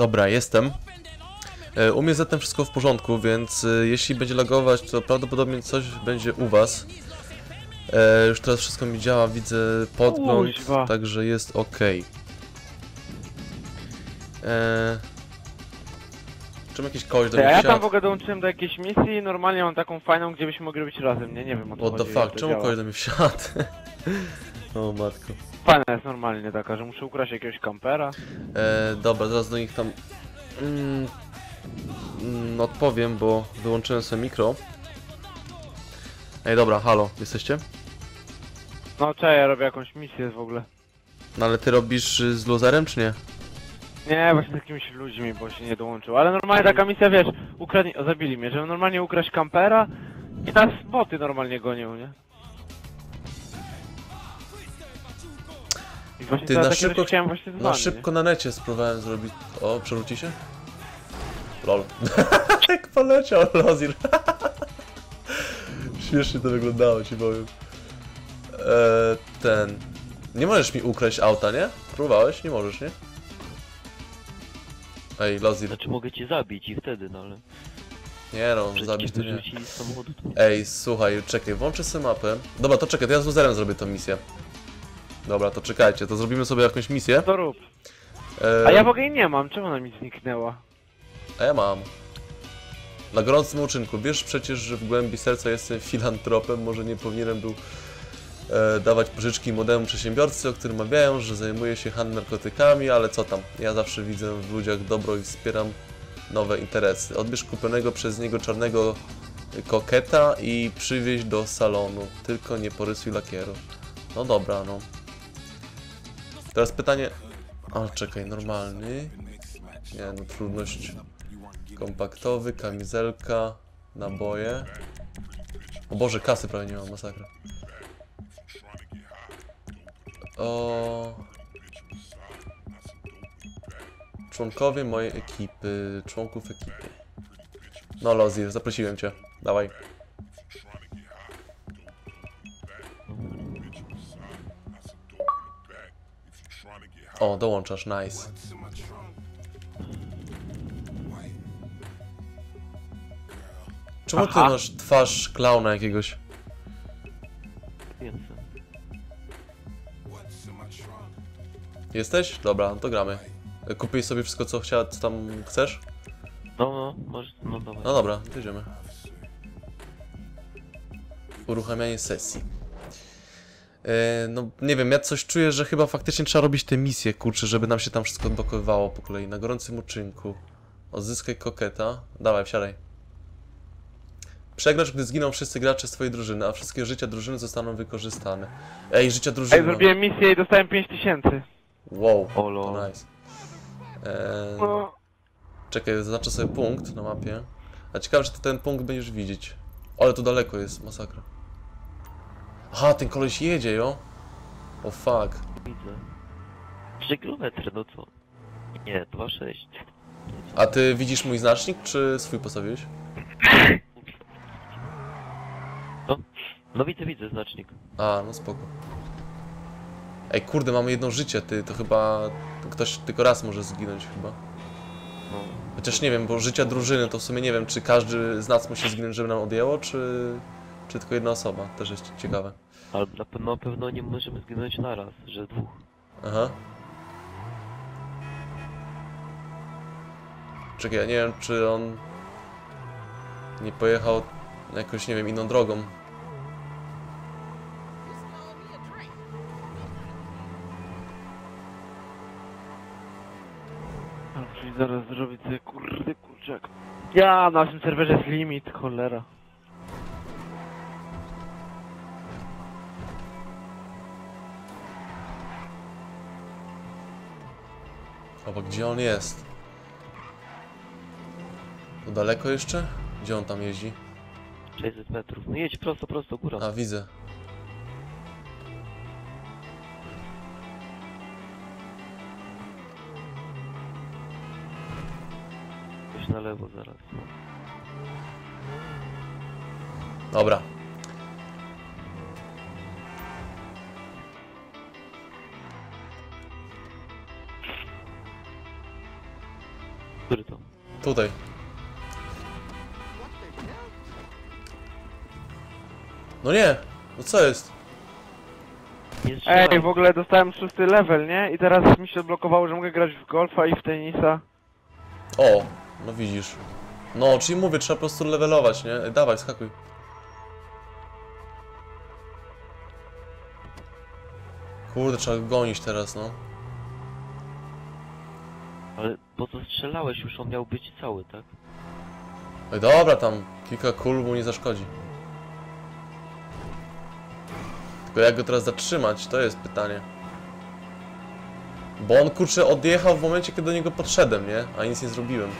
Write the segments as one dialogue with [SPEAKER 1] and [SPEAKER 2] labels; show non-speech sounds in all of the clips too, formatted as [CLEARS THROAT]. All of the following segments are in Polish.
[SPEAKER 1] Dobra, jestem. E, U mnie zatem wszystko w porządku, więc e, jeśli będzie lagować, to prawdopodobnie coś będzie u was. E, już teraz wszystko mi działa, widzę podgląd,
[SPEAKER 2] Kuźwa.
[SPEAKER 1] także jest ok. E, czym jakiś kogoś do mnie
[SPEAKER 2] ja tam w ogóle dołączyłem do jakiejś misji i normalnie mam taką fajną, gdzie byśmy mogli być razem, nie? Nie wiem o co
[SPEAKER 1] What the
[SPEAKER 2] chodzi,
[SPEAKER 1] fuck, czemu kogoś do mnie wsiadł? [LAUGHS] o matko.
[SPEAKER 2] Fajna jest normalnie taka, że muszę ukraść jakiegoś kampera.
[SPEAKER 1] E, dobra, zaraz do nich tam mm, mm, odpowiem, bo wyłączyłem sobie mikro. Ej, dobra, halo, jesteście?
[SPEAKER 2] No cześć, ja robię jakąś misję w ogóle.
[SPEAKER 1] No ale ty robisz y, z luzerem, czy nie?
[SPEAKER 2] Nie, właśnie z jakimiś ludźmi, bo się nie dołączył. Ale normalnie taka misja, wiesz, ukradli... O, zabili mnie, żeby normalnie ukraść kampera i nas boty normalnie gonią, nie? I właśnie
[SPEAKER 1] Ty, na szybko-
[SPEAKER 2] chciałem właśnie z
[SPEAKER 1] Na
[SPEAKER 2] wami,
[SPEAKER 1] szybko na necie spróbowałem zrobić... O, przerzuci się? Lol. [LAUGHS] Jak poleciał Lozir. [LAUGHS] Śmiesznie to wyglądało, ci powiem. E, ten... Nie możesz mi ukraść auta, nie? Próbowałeś? Nie możesz, nie? Ej, Lozir.
[SPEAKER 3] Znaczy mogę cię zabić i wtedy, no ale...
[SPEAKER 1] Nie no,
[SPEAKER 3] Przecież
[SPEAKER 1] zabić to
[SPEAKER 3] cię
[SPEAKER 1] nie.
[SPEAKER 3] z samochodu to...
[SPEAKER 1] Ej, słuchaj, czekaj, włączę sobie mapę. Dobra, to czekaj, to ja z luzerem zrobię tą misję. Dobra, to czekajcie, to zrobimy sobie jakąś misję.
[SPEAKER 2] To rób.
[SPEAKER 1] E,
[SPEAKER 2] A ja w ogóle jej nie mam, czemu ona mi zniknęła?
[SPEAKER 1] A ja mam. Na gorącym uczynku. Wiesz przecież, że w głębi serca jestem filantropem. Może nie powinienem był e, dawać pożyczki młodemu przedsiębiorcy, o którym mawiają, że zajmuje się handlem narkotykami, ale co tam. Ja zawsze widzę w ludziach dobro i wspieram nowe interesy. Odbierz kupionego przez niego czarnego koketa i przywieź do salonu. Tylko nie porysuj lakieru. No dobra, no. Teraz pytanie... A, czekaj, normalny. Nie, no trudność kompaktowy, kamizelka, naboje. O Boże, kasy prawie nie mam, masakra. O... Członkowie mojej ekipy, członków ekipy. No Lozir, zaprosiłem cię. Dawaj. O, dołączasz, nice. Czemu ty
[SPEAKER 2] Aha.
[SPEAKER 1] masz twarz klauna jakiegoś? Jesteś? Dobra, no to gramy. Kupiłeś sobie wszystko co chciała, co tam chcesz?
[SPEAKER 3] No, no, może... No dobra.
[SPEAKER 1] No dobra, to idziemy. Uruchamianie sesji. E, no nie wiem, ja coś czuję, że chyba faktycznie trzeba robić te misje, kurczę, żeby nam się tam wszystko odblokowywało po kolei. Na gorącym uczynku. Odzyskaj koketa. Dawaj, wsiadaj. Przegrasz, gdy zginą wszyscy gracze z twojej drużyny, a wszystkie życia drużyny zostaną wykorzystane. Ej, życia
[SPEAKER 2] Ej,
[SPEAKER 1] drużyny.
[SPEAKER 2] zrobiłem misję i dostałem 5000.
[SPEAKER 1] Wow,
[SPEAKER 3] O
[SPEAKER 1] to nice. Eee,
[SPEAKER 2] No,
[SPEAKER 1] Czekaj, zaznaczę sobie punkt na mapie. A ciekawe, czy ty ten punkt będziesz widzieć. Ale to daleko jest, masakra. Aha, ten koleś jedzie, jo? O fuck.
[SPEAKER 3] Widzę. 3 kilometry, no co? Nie, 2,6.
[SPEAKER 1] A ty widzisz mój znacznik, czy swój postawiłeś?
[SPEAKER 3] No widzę, widzę znacznik.
[SPEAKER 1] A, no spoko. Ej, kurde, mamy jedno życie, ty, to chyba... Ktoś tylko raz może zginąć chyba.
[SPEAKER 3] No.
[SPEAKER 1] Chociaż nie wiem, bo życia drużyny to w sumie nie wiem, czy każdy z nas musi zginąć, żeby nam odjęło, czy... Czy tylko jedna osoba? Też jest ciekawe.
[SPEAKER 3] Ale na pewno, na pewno nie możemy zginąć naraz, że dwóch.
[SPEAKER 1] Aha. Czekaj, ja nie wiem, czy on nie pojechał jakąś, nie wiem, inną drogą.
[SPEAKER 2] Ale muszę zaraz zrobić sobie kurde kurczak. Ja, na naszym serwerze jest limit, cholera.
[SPEAKER 1] Oba, gdzie on jest? To daleko jeszcze? Gdzie on tam jeździ?
[SPEAKER 3] 600 metrów. No jedź prosto, prosto, góra.
[SPEAKER 1] A, widzę.
[SPEAKER 3] Coś na lewo zaraz.
[SPEAKER 1] Dobra.
[SPEAKER 3] Który to?
[SPEAKER 1] Tutaj. No nie! No co jest?
[SPEAKER 3] Nie.
[SPEAKER 2] Ej, w ogóle dostałem szósty level, nie? I teraz mi się odblokowało, że mogę grać w golfa i w tenisa.
[SPEAKER 1] O! No widzisz. No, czyli mówię, trzeba po prostu levelować, nie? Ej, dawaj, skakuj. Kurde, trzeba go gonić teraz, no.
[SPEAKER 3] Ale co strzelałeś już? On miał być cały, tak?
[SPEAKER 1] Ej, dobra, tam kilka kul mu nie zaszkodzi. Tylko jak go teraz zatrzymać, to jest pytanie. Bo on kurczę odjechał w momencie, kiedy do niego podszedłem, nie? A nic nie zrobiłem.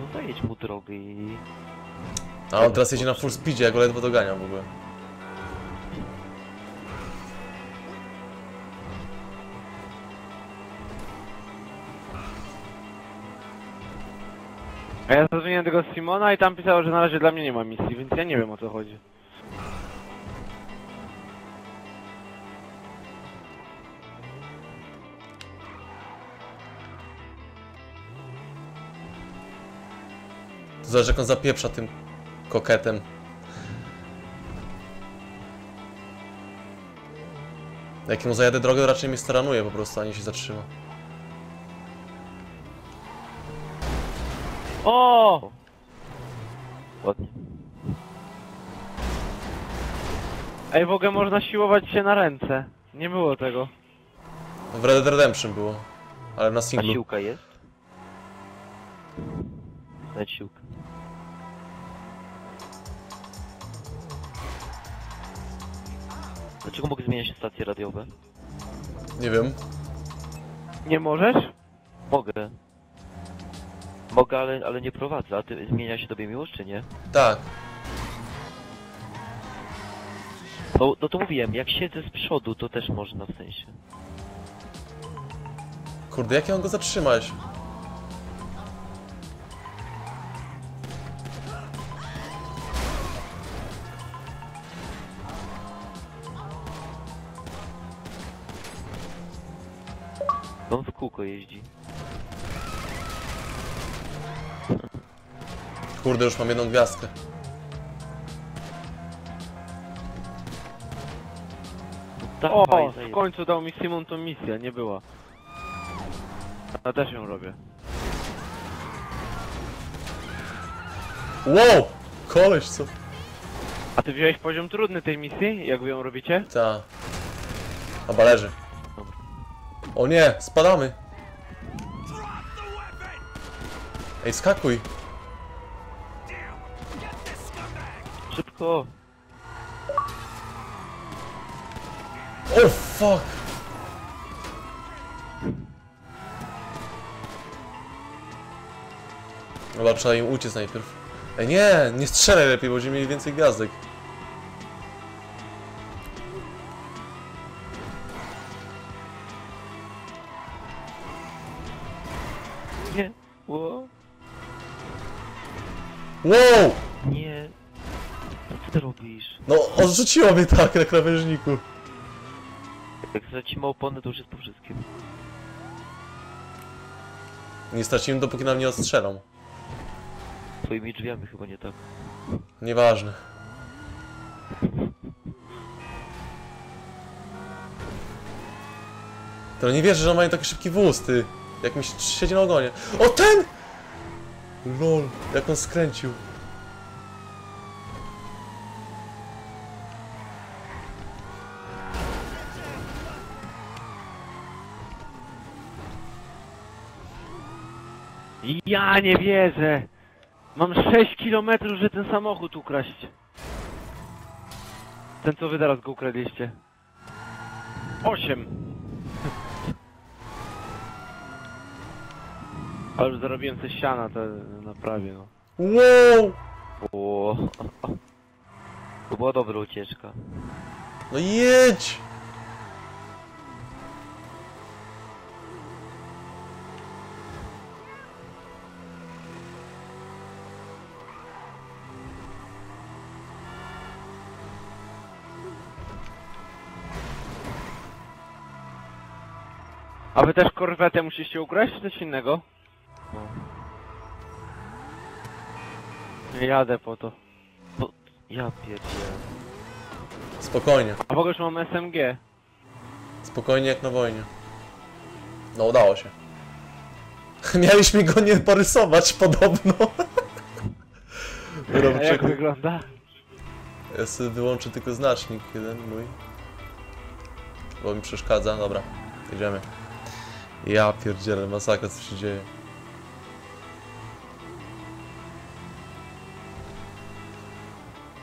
[SPEAKER 3] No zajedź mu drogę i...
[SPEAKER 1] A on teraz jedzie na full speedzie, ja go ledwo doganiam w ogóle.
[SPEAKER 2] A ja zadzwoniłem tego Simona i tam pisało, że na razie dla mnie nie ma misji, więc ja nie wiem o co chodzi.
[SPEAKER 1] Zależy jak on zapieprza tym koketem. Jak mu zajadę drogę, raczej mnie staranuje po prostu, a nie się zatrzyma.
[SPEAKER 2] O!
[SPEAKER 3] Ładnie.
[SPEAKER 2] Ej, w ogóle można siłować się na ręce. Nie było tego.
[SPEAKER 1] W Red Dead Redemption było. Ale na
[SPEAKER 3] A
[SPEAKER 1] singlu.
[SPEAKER 3] siłka jest? Znajdź siłkę. Dlaczego mogę zmieniać stacje radiowe?
[SPEAKER 1] Nie wiem.
[SPEAKER 2] Nie możesz?
[SPEAKER 3] Mogę. Mogę, ale, ale nie prowadzę. A ty zmienia się tobie miłość, czy nie?
[SPEAKER 1] Tak.
[SPEAKER 3] No, no to mówiłem, jak siedzę z przodu, to też można w sensie.
[SPEAKER 1] Kurde, jak ja mam go zatrzymać?
[SPEAKER 3] On w kółko jeździ.
[SPEAKER 1] Kurde, już mam jedną gwiazdkę.
[SPEAKER 2] O, w końcu dał mi Simon tą misję, nie była. Ja też ją robię.
[SPEAKER 1] Wow! Koleś, co?
[SPEAKER 2] A ty wziąłeś poziom trudny tej misji, jak wy ją robicie?
[SPEAKER 1] Ta. Chyba leży.
[SPEAKER 3] Dobra.
[SPEAKER 1] O nie, spadamy. Ej, skakuj.
[SPEAKER 3] Szybko!
[SPEAKER 1] O fuck! Dobra, trzeba im uciec najpierw. Ej, nie, nie strzelaj lepiej, bo będziemy mieli więcej gwiazdek.
[SPEAKER 3] Nie! Ło!
[SPEAKER 1] Wow! Odrzuciło mnie tak na krawężniku.
[SPEAKER 3] Jak stracimy opony, to już jest po wszystkim.
[SPEAKER 1] Nie straciłem, dopóki nam nie ostrzelą.
[SPEAKER 3] Twoimi drzwiami chyba nie tak.
[SPEAKER 1] Nieważne. To nie wierzę, że on mają taki szybki wóz, ty. Jak mi się siedzi na ogonie. O, ten! Lol, jak on skręcił.
[SPEAKER 2] Ja nie wierzę! Mam 6 km, że ten samochód ukraść. Ten co wy teraz go ukradliście. 8! [LAUGHS] Ale już zarobiłem te siana, to naprawię no.
[SPEAKER 1] Wow!
[SPEAKER 3] Ło! [LAUGHS] To była dobra ucieczka.
[SPEAKER 1] No jedź!
[SPEAKER 2] A wy też korwetę musicie ukraść, czy coś innego?
[SPEAKER 3] No.
[SPEAKER 2] Nie jadę po to.
[SPEAKER 3] Ja pierdzielę.
[SPEAKER 1] Spokojnie.
[SPEAKER 2] A w ogóle już mam SMG.
[SPEAKER 1] Spokojnie jak na wojnie. No udało się. [LAUGHS] Mieliśmy go nie porysować podobno. [LAUGHS]
[SPEAKER 2] A jak
[SPEAKER 1] Robczyku.
[SPEAKER 2] wygląda?
[SPEAKER 1] Ja sobie wyłączę tylko znacznik jeden mój. Bo mi przeszkadza. Dobra, jedziemy. Ja pierdzielę, masakra co się dzieje.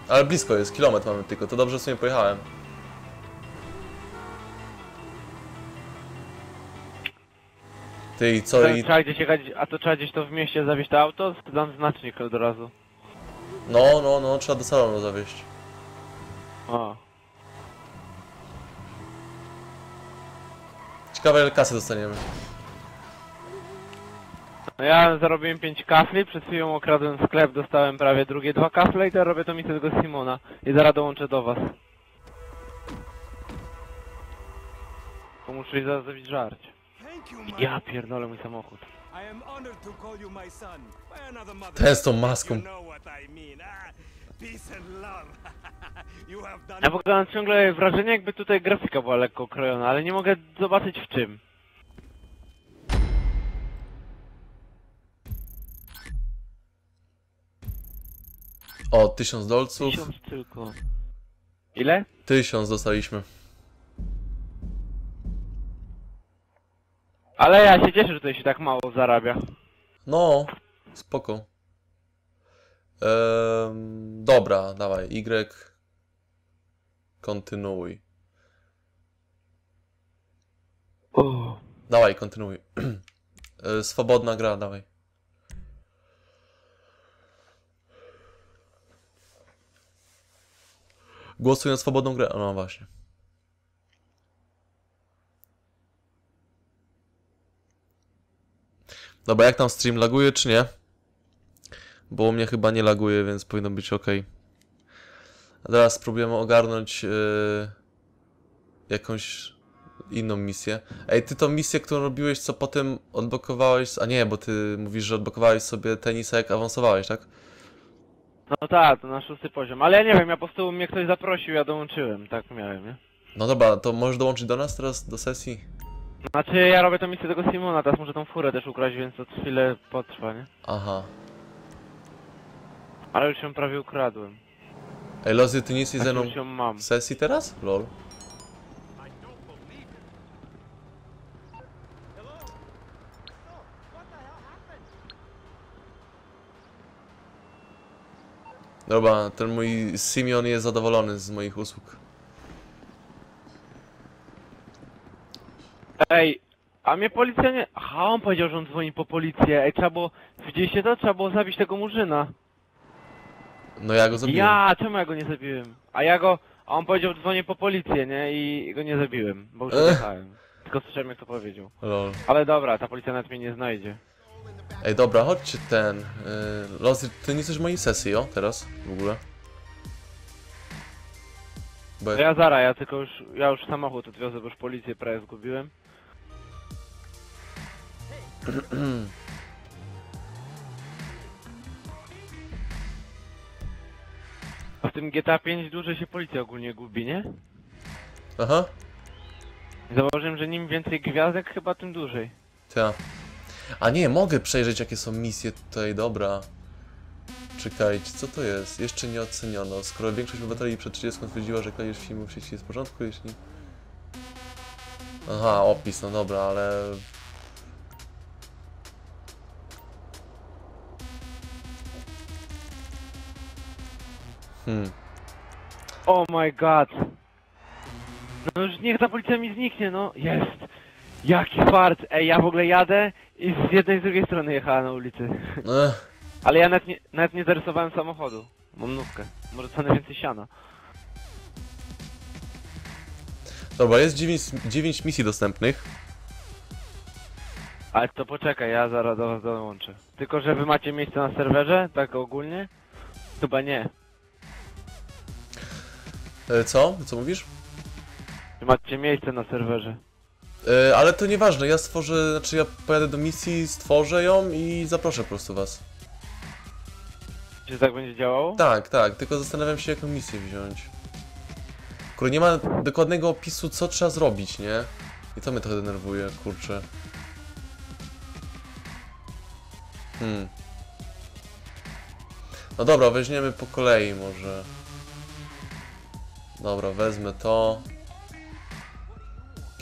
[SPEAKER 1] Ale blisko jest, kilometr mamy tylko, to dobrze w sumie pojechałem. Ty i co i...
[SPEAKER 2] Trzeba gdzieś jechać, a to trzeba gdzieś to w mieście zawieźć to auto? Dam znacznik od razu.
[SPEAKER 1] No, no, no, trzeba do salonu zawieźć.
[SPEAKER 2] A.
[SPEAKER 1] Ciekawe ile kasy dostaniemy.
[SPEAKER 2] No ja zarobiłem 5 kafli, przed chwilą okradłem sklep, dostałem prawie drugie dwa kafle i teraz robię to misję tego Simona. I zaraz dołączę do was. Bo muszę
[SPEAKER 4] you, my
[SPEAKER 2] Ja pierdolę mój samochód.
[SPEAKER 4] I am honored to call you my son by another mother.
[SPEAKER 1] Ten z tą maską. [LAUGHS]
[SPEAKER 2] Ja w ogóle mam ciągle wrażenie jakby tutaj grafika była lekko okrojona, ale nie mogę zobaczyć w czym.
[SPEAKER 1] O, tysiąc dolców.
[SPEAKER 3] Tysiąc tylko.
[SPEAKER 2] Ile?
[SPEAKER 1] Tysiąc dostaliśmy.
[SPEAKER 2] Ale ja się cieszę, że tutaj się tak mało zarabia.
[SPEAKER 1] No, spoko. Ehm, dobra, dawaj, Y. Kontynuuj. Dawaj, kontynuuj. [CLEARS THROAT] E, Swobodna gra, dawaj. Głosuj na swobodną grę. No właśnie. Dobra, jak tam stream laguje, czy nie? Bo u mnie chyba nie laguje, więc powinno być ok. A teraz spróbujemy ogarnąć yy, jakąś inną misję. Ej, ty tą misję, którą robiłeś, co potem odblokowałeś... A nie, bo ty mówisz, że odblokowałeś sobie tenisa, jak awansowałeś, tak?
[SPEAKER 2] No tak, to na szósty poziom. Ale ja nie wiem, ja po prostu mnie ktoś zaprosił, ja dołączyłem, tak miałem, nie?
[SPEAKER 1] No dobra, to możesz dołączyć do nas teraz, do sesji?
[SPEAKER 2] Znaczy ja robię to misję tego Simona, teraz muszę tą furę też ukraść, więc to chwilę potrwa, nie?
[SPEAKER 1] Aha.
[SPEAKER 2] Ale już ją prawie ukradłem.
[SPEAKER 1] Ej, Lozy, ty nie jesteś ze mną
[SPEAKER 2] już ją mam.
[SPEAKER 1] w sesji teraz? Lol. Dobra, ten mój Simeon jest zadowolony z moich usług.
[SPEAKER 2] Ej, a mnie policja nie... Aha, on powiedział, że on dzwoni po policję. Ej, trzeba było... Widzieliście to? Trzeba było zabić tego murzyna.
[SPEAKER 1] No ja go zabiłem.
[SPEAKER 2] Ja, czemu ja go nie zabiłem? A ja go... A on powiedział, dzwonię po policję, nie? I go nie zabiłem, bo już
[SPEAKER 1] Ech.
[SPEAKER 2] odjechałem. Tylko słyszałem, jak to powiedział.
[SPEAKER 1] Lol.
[SPEAKER 2] Ale dobra, ta policja nawet mnie nie znajdzie.
[SPEAKER 1] Ej, dobra, chodźcie ten. Yy, Lozy, ty nie jesteś w mojej sesji, o? Teraz? W ogóle. Bo
[SPEAKER 2] To ja zara, ja tylko już... Ja już samochód odwiozę, bo już policję prawie zgubiłem. [CLEARS THROAT] w tym GTA 5 dłużej się policja ogólnie gubi, nie?
[SPEAKER 1] Aha.
[SPEAKER 2] Zauważyłem, że im więcej gwiazdek, chyba tym dłużej.
[SPEAKER 1] Ta. A nie, mogę przejrzeć jakie są misje tutaj, dobra. Czekajcie, co to jest? Jeszcze nie oceniono. Skoro większość obywateli przed 30 twierdziła, że kradzież filmu w sieci jest w porządku, jeśli... Aha, opis, no dobra, ale... Hmm.
[SPEAKER 2] Oh my god! No już niech ta policja mi zniknie, no. Jest! Jaki fart! Ej, ja w ogóle jadę i z jednej i z drugiej strony jechała na ulicy.
[SPEAKER 1] Ech,
[SPEAKER 2] Ale ja nawet nie, nawet nie zarysowałem samochodu. Mam nówkę. Może cenę więcej siana.
[SPEAKER 1] dobra, jest 9, 9 misji dostępnych.
[SPEAKER 2] Ale to poczekaj, ja zaraz do was dołączę. Tylko, że wy macie miejsce na serwerze? Tak ogólnie? Chyba nie.
[SPEAKER 1] E, co? Co mówisz?
[SPEAKER 2] Wy macie miejsce na serwerze.
[SPEAKER 1] E, ale to nieważne, ja stworzę, znaczy ja pojadę do misji, stworzę ją i zaproszę po prostu was.
[SPEAKER 2] Czy tak będzie działało?
[SPEAKER 1] Tak, tak, tylko zastanawiam się jaką misję wziąć. Kurde, nie ma dokładnego opisu co trzeba zrobić, nie? I to mnie trochę denerwuje, kurczę. Hmm. No dobra, weźmiemy po kolei może. Dobra, wezmę to.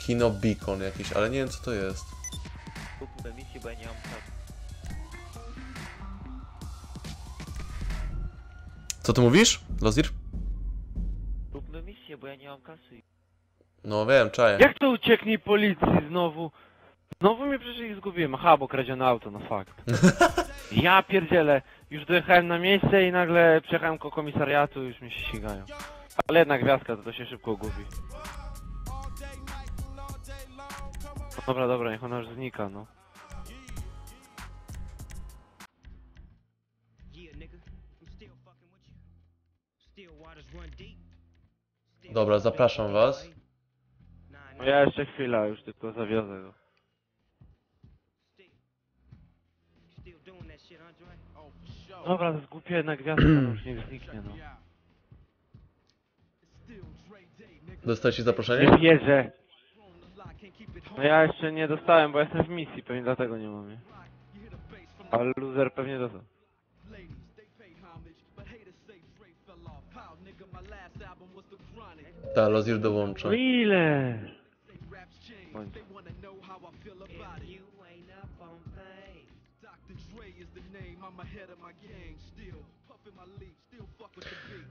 [SPEAKER 1] Kino Beacon jakiś, ale nie wiem co to jest.
[SPEAKER 3] Kupmy misję, bo ja nie mam kasy.
[SPEAKER 1] Co ty mówisz, Lozir?
[SPEAKER 3] Kupmy misję, bo ja nie mam kasy.
[SPEAKER 1] No wiem, czaję.
[SPEAKER 2] Jak to ucieknij policji znowu? Znowu mnie przecież ich zgubiłem. Aha, bo kradzione auto, no fakt. [LAUGHS] Ja pierdzielę. Już dojechałem na miejsce i nagle przejechałem koło komisariatu i już mnie się ścigają. Ale jedna gwiazdka, to, to się szybko gubi. No dobra, dobra, niech ona już znika, no.
[SPEAKER 1] Dobra, zapraszam was.
[SPEAKER 2] No ja jeszcze chwila, już tylko zawiozę go. Dobra, zgubię jedna gwiazdka, no już niech zniknie, no.
[SPEAKER 1] Dostałeś zaproszenie?
[SPEAKER 2] Nie wierzę. No ja jeszcze nie dostałem, bo jestem w misji, pewnie dlatego nie mam je. Ale loser pewnie dostał.
[SPEAKER 1] Ta, Lozir dołącza.
[SPEAKER 2] No ile? Bądź.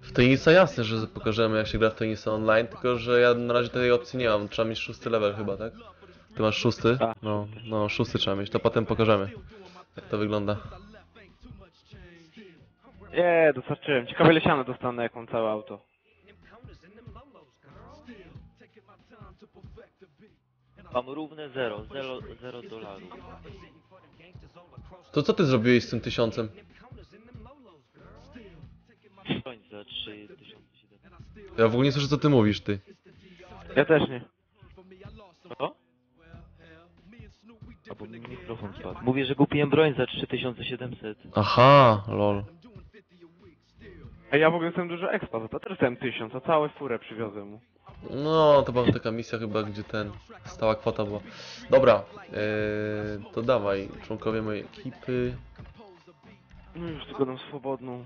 [SPEAKER 1] W tenisa jasne, że pokażemy jak się gra w tenisa online, tylko że ja na razie tej opcji nie mam. Trzeba mieć szósty level chyba, tak? Ty masz szósty?
[SPEAKER 2] Tak.
[SPEAKER 1] No, no szósty trzeba mieć, to potem pokażemy. Jak to wygląda.
[SPEAKER 2] Nie, dostarczyłem. Ciekawe ile siano dostanę, jak mam całe auto.
[SPEAKER 3] Mam równe zero, zero, zero dolarów.
[SPEAKER 1] To co ty zrobiłeś z tym tysiącem?
[SPEAKER 3] Broń za 3700.
[SPEAKER 1] Ja w ogóle nie słyszę co ty mówisz, ty.
[SPEAKER 2] Ja też nie.
[SPEAKER 3] Co? Albo mi mikrofon spadł. Mówię, że kupiłem broń za 3700.
[SPEAKER 1] Aha, lol.
[SPEAKER 2] A ja w ogóle jestem dużo expa, za to też jestem tysiąc, a całą furę przywiozłem mu.
[SPEAKER 1] No, to była taka misja chyba, gdzie ten... Stała kwota była. Dobra, yy, to dawaj, członkowie mojej ekipy.
[SPEAKER 2] No już tylko dam swobodną.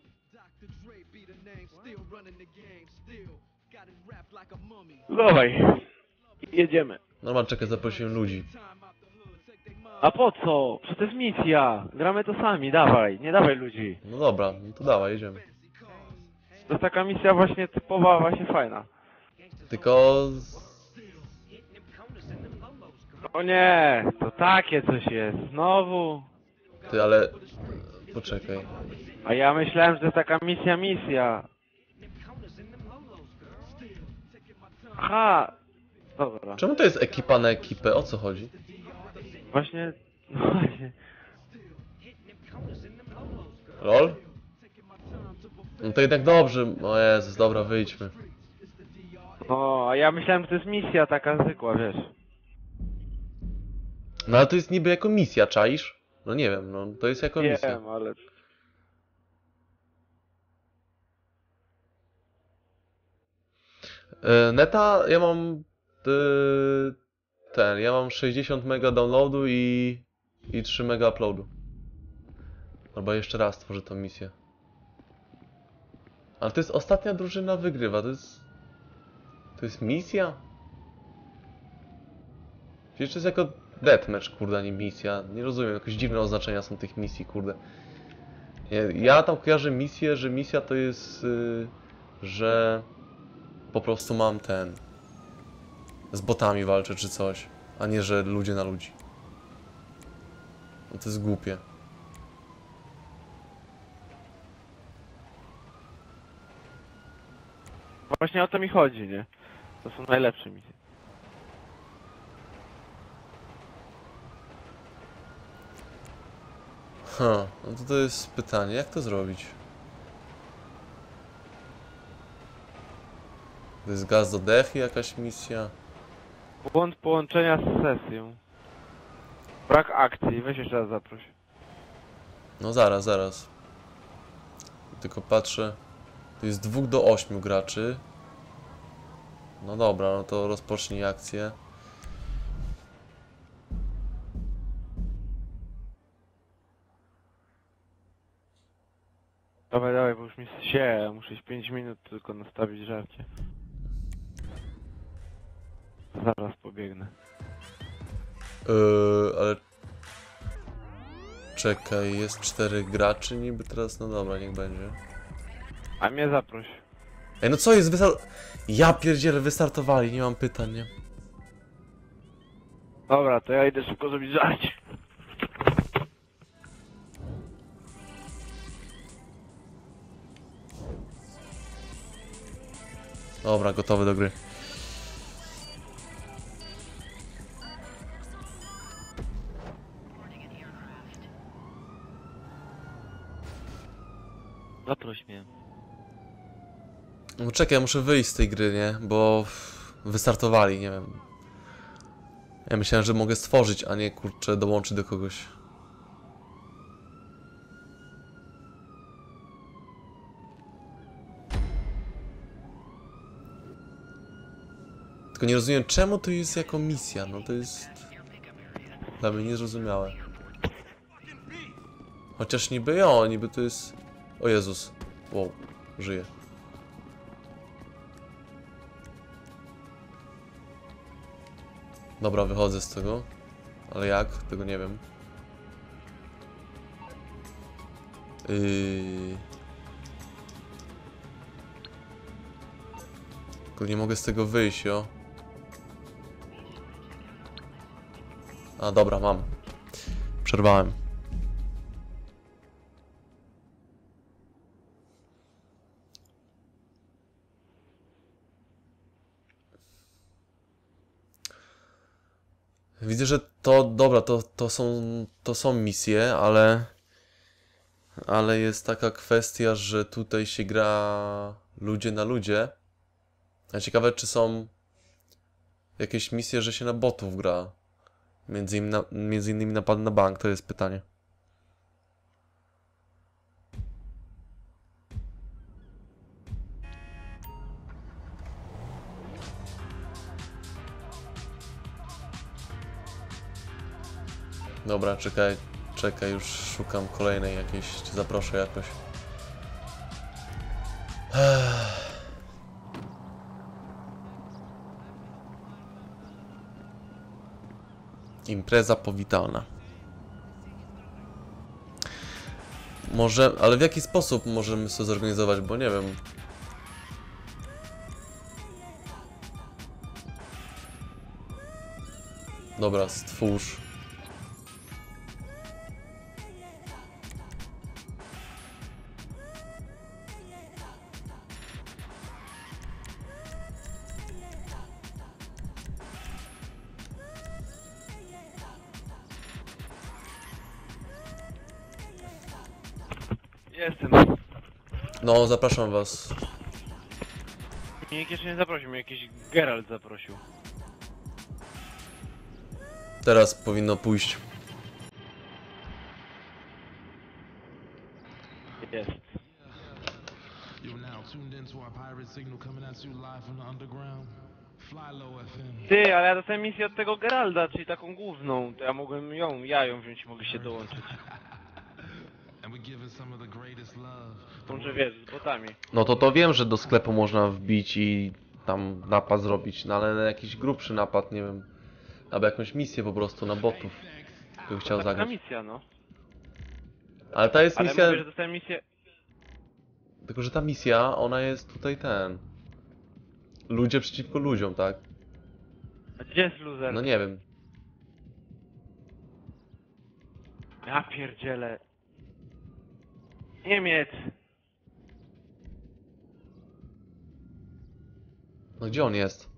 [SPEAKER 1] Dawaj. Jedziemy. Normal, czekaj, zaprosiłem ludzi.
[SPEAKER 2] A po co? Przecież to jest misja. Gramy to sami, dawaj. Nie dawaj ludzi.
[SPEAKER 1] No dobra, no to dawaj, jedziemy.
[SPEAKER 2] To jest taka misja właśnie typowa, właśnie fajna.
[SPEAKER 1] Tylko... z-
[SPEAKER 2] O nie, to takie coś jest. Znowu.
[SPEAKER 1] Ty, ale... Poczekaj.
[SPEAKER 2] A ja myślałem, że to jest taka misja, misja. Aha. Dobra.
[SPEAKER 1] Czemu to jest ekipa na ekipę? O co chodzi?
[SPEAKER 2] Właśnie, [LAUGHS] no właśnie.
[SPEAKER 1] Lol? No to jednak dobrze. O Jezus, dobra, wyjdźmy.
[SPEAKER 2] No, a ja myślałem, że to jest misja taka zwykła, wiesz.
[SPEAKER 1] No ale to jest niby jako misja, czaisz? No nie wiem, no to jest jako misja.
[SPEAKER 2] Wiem, ale...
[SPEAKER 1] Neta, ja mam... e, ten, ja mam 60 mega downloadu i, i 3 mega uploadu. Albo jeszcze raz tworzę tą misję. Ale to jest ostatnia drużyna wygrywa, to jest... To jest misja? Przecież to jest jako deathmatch, kurde, a nie misja. Nie rozumiem, jakieś dziwne oznaczenia są tych misji, kurde. Ja tam kojarzę misję, że misja to jest, y, że po prostu mam ten... Z botami walczę czy coś, a nie, że ludzie na ludzi. No to jest głupie.
[SPEAKER 2] Właśnie o to mi chodzi, nie? To są najlepsze misje.
[SPEAKER 1] Ha, no to to jest pytanie, jak to zrobić? To jest gaz do dechy, jakaś misja?
[SPEAKER 2] Błąd połączenia z sesją. Brak akcji, weź jeszcze raz zaproś.
[SPEAKER 1] No zaraz, zaraz. Tylko patrzę. To jest 2 do 8 graczy. No dobra, no to rozpocznij akcję.
[SPEAKER 2] Dawaj, dawaj, bo już mi się, muszę iść 5 minut tylko nastawić żarcie. Zaraz pobiegnę.
[SPEAKER 1] Yy, ale... Czekaj, jest 4 graczy niby teraz, no dobra, niech będzie.
[SPEAKER 2] A mnie zaproś.
[SPEAKER 1] Ej, no co jest wystar... Ja pierdzielę, wystartowali, nie mam pytań, nie?
[SPEAKER 2] Dobra, to ja idę szybko zrobić żarcie.
[SPEAKER 1] Dobra, gotowy do gry.
[SPEAKER 3] Zaproś mnie.
[SPEAKER 1] No czekaj, ja muszę wyjść z tej gry, nie? Bo wystartowali, nie wiem. Ja myślałem, że mogę stworzyć, a nie kurczę dołączyć do kogoś. Tylko nie rozumiem, czemu to jest jako misja. No to jest dla mnie niezrozumiałe. Chociaż niby jo, niby to jest... O Jezus. Wow, żyje. Dobra, wychodzę z tego. Ale jak? Tego nie wiem. Yy... Nie mogę z tego wyjść, jo. A, dobra, mam. Przerwałem. Widzę, że to dobra, to, to, są, to są misje, ale. Ale jest taka kwestia, że tutaj się gra ludzie na ludzie. A ciekawe, czy są jakieś misje, że się na botów gra. Między innymi, na, między innymi napad na bank, to jest pytanie. Dobra, czekaj, czekaj, już szukam kolejnej jakiejś, cię zaproszę jakoś. Impreza powitalna. Może, ale w jaki sposób możemy sobie zorganizować, bo nie wiem. Dobra, stwórz. No, zapraszam was.
[SPEAKER 2] Nikt jeszcze nie zaprosił, mnie jakiś Geralt zaprosił.
[SPEAKER 1] Teraz powinno pójść.
[SPEAKER 2] Jest. Ty, ale ja dostałem misję od tego Geralda, czyli taką główną. To ja mogłem ją, ja ją wziąć i mogę się dołączyć. [LAUGHS] Że wiesz, z botami.
[SPEAKER 1] No to to wiem, że do sklepu można wbić i tam napad zrobić, no ale na jakiś grubszy napad, nie wiem. Albo jakąś misję po prostu na botów. Bym chciał
[SPEAKER 2] Taka
[SPEAKER 1] zagrać.
[SPEAKER 2] misja, no.
[SPEAKER 1] Ale ta jest
[SPEAKER 2] Ale
[SPEAKER 1] misja,
[SPEAKER 2] mówię, że dostałem misję...
[SPEAKER 1] tylko że ta misja, ona jest tutaj ten. Ludzie przeciwko ludziom, tak?
[SPEAKER 2] A gdzie jest loser?
[SPEAKER 1] No nie wiem.
[SPEAKER 2] Ja pierdzielę. Niemiec!
[SPEAKER 1] No gdzie on jest?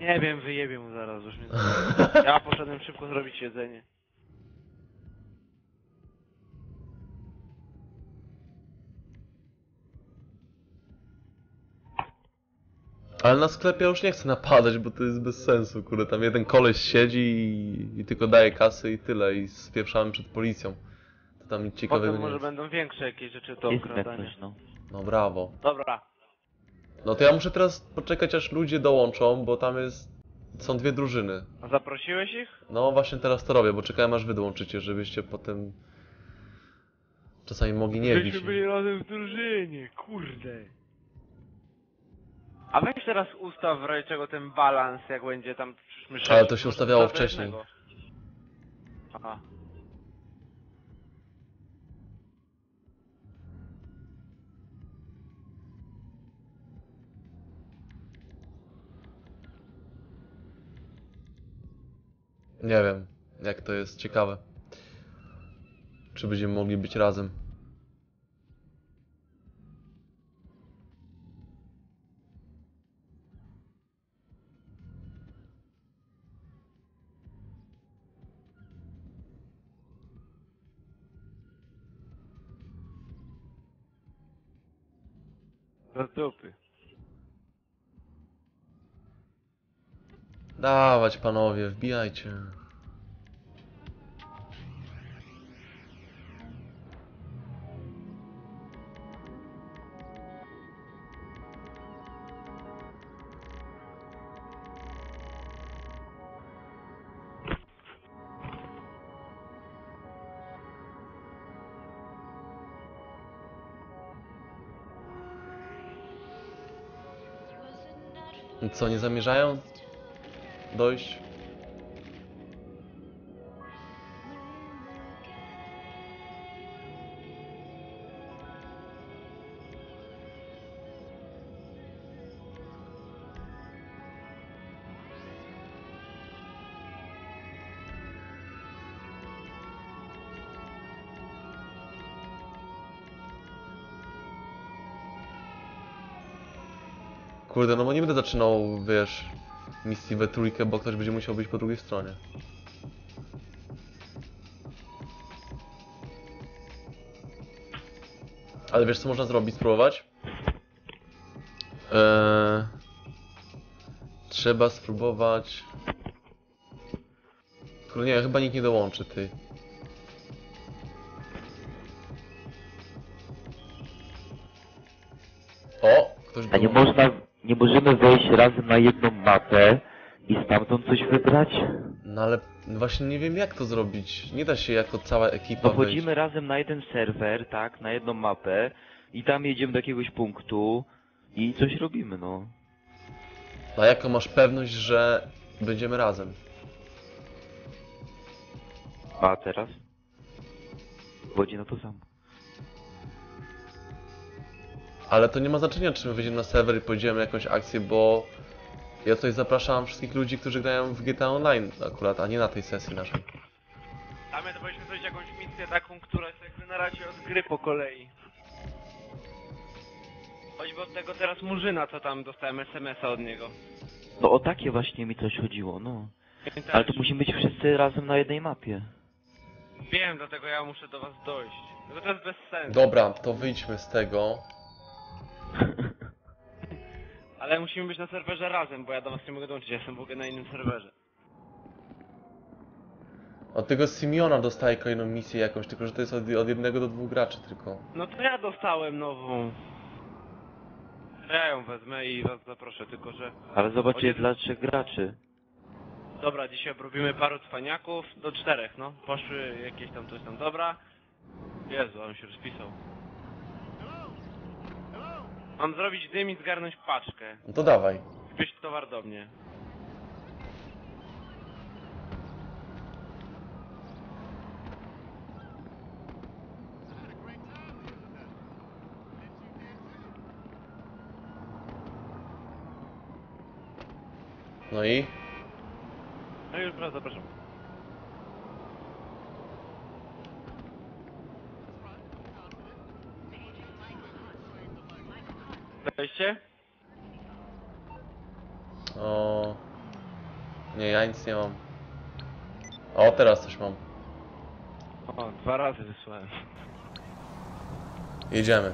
[SPEAKER 2] Nie wiem, wyjebię mu zaraz już mnie. [LAUGHS] Ja poszedłem szybko zrobić jedzenie.
[SPEAKER 1] Ale na sklepie już nie chcę napadać, bo to jest bez sensu, kurde. Tam jeden koleś siedzi i, i tylko daje kasy i tyle. I spieprzamy przed policją. To tam nic ciekawego
[SPEAKER 2] Potem
[SPEAKER 1] nie
[SPEAKER 2] może
[SPEAKER 1] jest.
[SPEAKER 2] będą większe jakieś rzeczy do
[SPEAKER 3] Jest
[SPEAKER 2] okradania.
[SPEAKER 3] no.
[SPEAKER 1] No brawo.
[SPEAKER 2] Dobra.
[SPEAKER 1] No to ja muszę teraz poczekać aż ludzie dołączą, bo tam jest... Są dwie drużyny.
[SPEAKER 2] A zaprosiłeś ich?
[SPEAKER 1] No właśnie teraz to robię, bo czekałem aż wy dołączycie, żebyście potem... Czasami mogli nie
[SPEAKER 2] Byśmy
[SPEAKER 1] bić.
[SPEAKER 2] byli razem w drużynie, kurde. A weź teraz ustaw w razie czego ten balans, jak będzie tam przyszmy
[SPEAKER 1] Ale to się ustawiało wcześniej.
[SPEAKER 2] Aha.
[SPEAKER 1] Nie wiem, jak to jest ciekawe. Czy będziemy mogli być razem.
[SPEAKER 2] Do dupy.
[SPEAKER 1] Dawać panowie, wbijajcie. Co, nie zamierzają dojść? Kurde, no nie będę zaczynał, wiesz, misji we trójkę, bo ktoś będzie musiał być po drugiej stronie. Ale wiesz co można zrobić, spróbować? Eee, trzeba spróbować... Kurde, nie, chyba nikt nie dołączy, ty. O! Ktoś
[SPEAKER 3] A nie można, nie możemy wejść razem na jedną mapę i stamtąd coś wybrać?
[SPEAKER 1] No ale właśnie nie wiem jak to zrobić. Nie da się jako cała ekipa
[SPEAKER 3] No
[SPEAKER 1] wejść.
[SPEAKER 3] razem na jeden serwer, tak, na jedną mapę i tam jedziemy do jakiegoś punktu i coś robimy, no.
[SPEAKER 1] A jaką masz pewność, że będziemy razem?
[SPEAKER 3] A teraz? Wchodzi na to samo.
[SPEAKER 1] Ale to nie ma znaczenia, czy my wejdziemy na serwer i pojedziemy jakąś akcję, bo ja tutaj zapraszam wszystkich ludzi, którzy grają w GTA Online akurat, a nie na tej sesji naszej.
[SPEAKER 2] A my to powinniśmy zrobić jakąś misję taką, która jest jakby na razie od gry po kolei. Choćby od tego teraz Murzyna, co tam dostałem SMS-a od niego.
[SPEAKER 3] No o takie właśnie mi coś chodziło, no.
[SPEAKER 2] Też.
[SPEAKER 3] Ale to musimy być wszyscy razem na jednej mapie.
[SPEAKER 2] Wiem, dlatego ja muszę do was dojść. Tylko to jest bez sensu.
[SPEAKER 1] Dobra, to wyjdźmy z tego. [LAUGHS]
[SPEAKER 2] Ale musimy być na serwerze razem, bo ja do was nie mogę dołączyć, ja jestem w ogóle na innym serwerze.
[SPEAKER 1] Od tego Simeona dostaję kolejną misję jakąś, tylko że to jest od, od jednego do dwóch graczy tylko.
[SPEAKER 2] No to ja dostałem nową. Ja ją wezmę i was zaproszę, tylko że...
[SPEAKER 3] Ale zobaczcie,
[SPEAKER 2] O,
[SPEAKER 3] jest dla trzech graczy.
[SPEAKER 2] Dobra, dzisiaj obrobimy paru cwaniaków, do czterech, no. Poszły jakieś tam coś tam, dobra. Jezu, on się rozpisał. Mam zrobić dym i zgarnąć paczkę.
[SPEAKER 1] No to dawaj.
[SPEAKER 2] Wpieść towar do mnie.
[SPEAKER 1] No i?
[SPEAKER 2] No już teraz zapraszam. Wejście?
[SPEAKER 1] O. Nie, ja nic nie mam. O, teraz coś mam.
[SPEAKER 2] O, dwa razy wysłałem.
[SPEAKER 1] Jedziemy.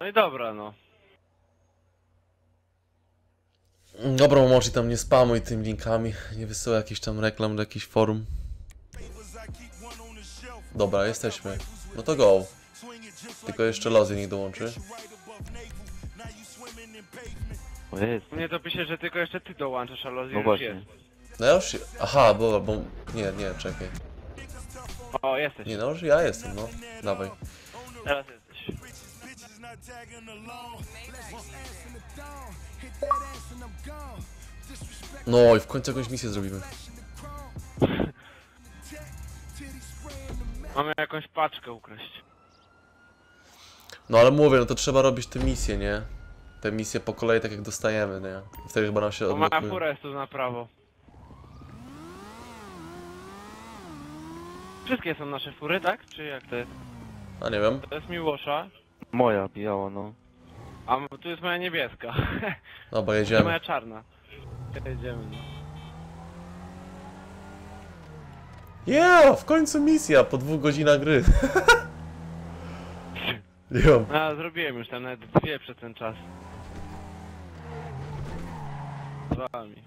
[SPEAKER 2] No i dobra, no.
[SPEAKER 1] Dobra, może tam nie spamuj tym linkami. Nie wysyłaj jakichś tam reklam do jakichś forum. Dobra, jesteśmy. No to go. Tylko jeszcze Lozy niech dołączy.
[SPEAKER 3] O jest.
[SPEAKER 2] Mnie to pisze, że tylko jeszcze ty dołączasz, a Lozi
[SPEAKER 3] No
[SPEAKER 2] już
[SPEAKER 3] właśnie.
[SPEAKER 2] jest.
[SPEAKER 1] No ja już... się- Aha, bo, bo... Nie, nie, czekaj.
[SPEAKER 2] O, jesteś.
[SPEAKER 1] Nie no, już ja jestem, no. Dawaj.
[SPEAKER 2] Teraz jesteś.
[SPEAKER 1] No i w końcu jakąś misję zrobimy. [LAUGHS]
[SPEAKER 2] Mamy jakąś paczkę ukraść.
[SPEAKER 1] No ale mówię, no to trzeba robić te misje, nie? Te misje po kolei tak jak dostajemy, nie? Wtedy chyba nam się
[SPEAKER 2] Bo moja
[SPEAKER 1] odblokują.
[SPEAKER 2] fura jest tu na prawo. Wszystkie są nasze fury, tak? Czy jak to jest?
[SPEAKER 1] A nie wiem.
[SPEAKER 2] To jest Miłosza,
[SPEAKER 3] Moja biała, no.
[SPEAKER 2] a tu jest moja niebieska.
[SPEAKER 1] Dobra, [LAUGHS]
[SPEAKER 2] To
[SPEAKER 1] jedziemy.
[SPEAKER 2] moja czarna. Jedziemy. no.
[SPEAKER 1] Yeah, w końcu misja po dwóch godzinach gry. Nie wiem.
[SPEAKER 2] A, zrobiłem już tam nawet dwie przez ten czas. Z wami.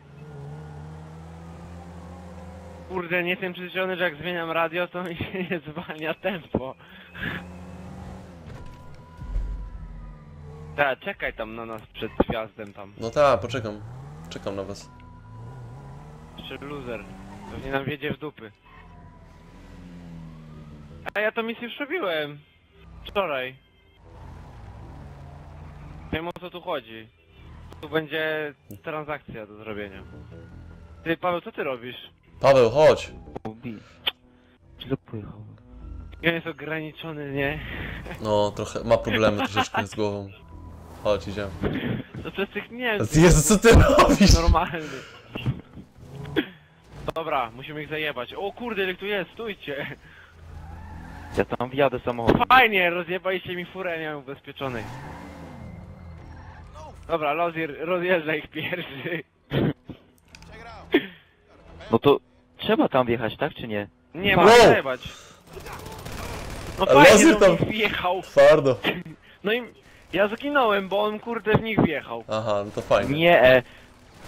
[SPEAKER 2] Kurde, nie jestem przyzwyczajony, że jak zmieniam radio, to mi się nie zwalnia tempo. Tak, czekaj tam na nas przed gwiazdem tam.
[SPEAKER 1] No tak, poczekam. Czekam na was.
[SPEAKER 2] Jeszcze loser. Pewnie nam wiedzie w dupy. A ja to misję już robiłem. Wczoraj. Wiem o co tu chodzi. Tu będzie transakcja do zrobienia. Ty Paweł, co ty robisz?
[SPEAKER 1] Paweł, chodź.
[SPEAKER 3] To pojechał?
[SPEAKER 2] Ja jest ograniczony, nie?
[SPEAKER 1] No, trochę ma problemy troszeczkę z głową. Chodź, idziemy.
[SPEAKER 2] To przez tych nie
[SPEAKER 1] Jezu, co ty robisz?
[SPEAKER 2] normalny. Dobra, musimy ich zajebać. O kurde, ile tu jest, stójcie.
[SPEAKER 3] Ja tam wjadę samochodem.
[SPEAKER 2] Fajnie, rozjebaliście mi furę, nie mam ubezpieczonej. Dobra, Lozier, rozjeżdża ich pierwszy. [LAUGHS]
[SPEAKER 3] No to trzeba tam wjechać, tak czy nie?
[SPEAKER 2] Nie
[SPEAKER 1] Wow.
[SPEAKER 2] ma zajebać. No
[SPEAKER 1] A
[SPEAKER 2] fajnie, do
[SPEAKER 1] tam-
[SPEAKER 2] wjechał.
[SPEAKER 1] Twardo. [LAUGHS]
[SPEAKER 2] No i ja zginąłem, bo on kurde w nich wjechał.
[SPEAKER 1] Aha, no to fajnie.
[SPEAKER 3] Nie, e,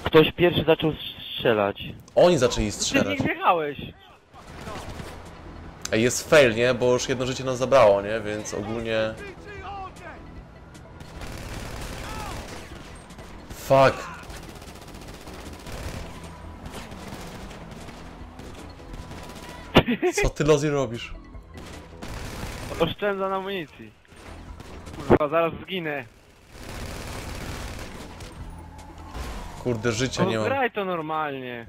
[SPEAKER 3] ktoś pierwszy zaczął strzelać.
[SPEAKER 1] Oni zaczęli
[SPEAKER 2] Ty w
[SPEAKER 1] strzelać.
[SPEAKER 2] nich wjechałeś.
[SPEAKER 1] Ej, jest fail, nie? Bo już jedno życie nas zabrało, nie? Więc ogólnie... Fuck. Co ty, Lozi, robisz?
[SPEAKER 2] Oszczędzam amunicji. Kurwa, zaraz zginę.
[SPEAKER 1] Kurde, życia nie
[SPEAKER 2] No
[SPEAKER 1] mam.
[SPEAKER 2] graj to normalnie.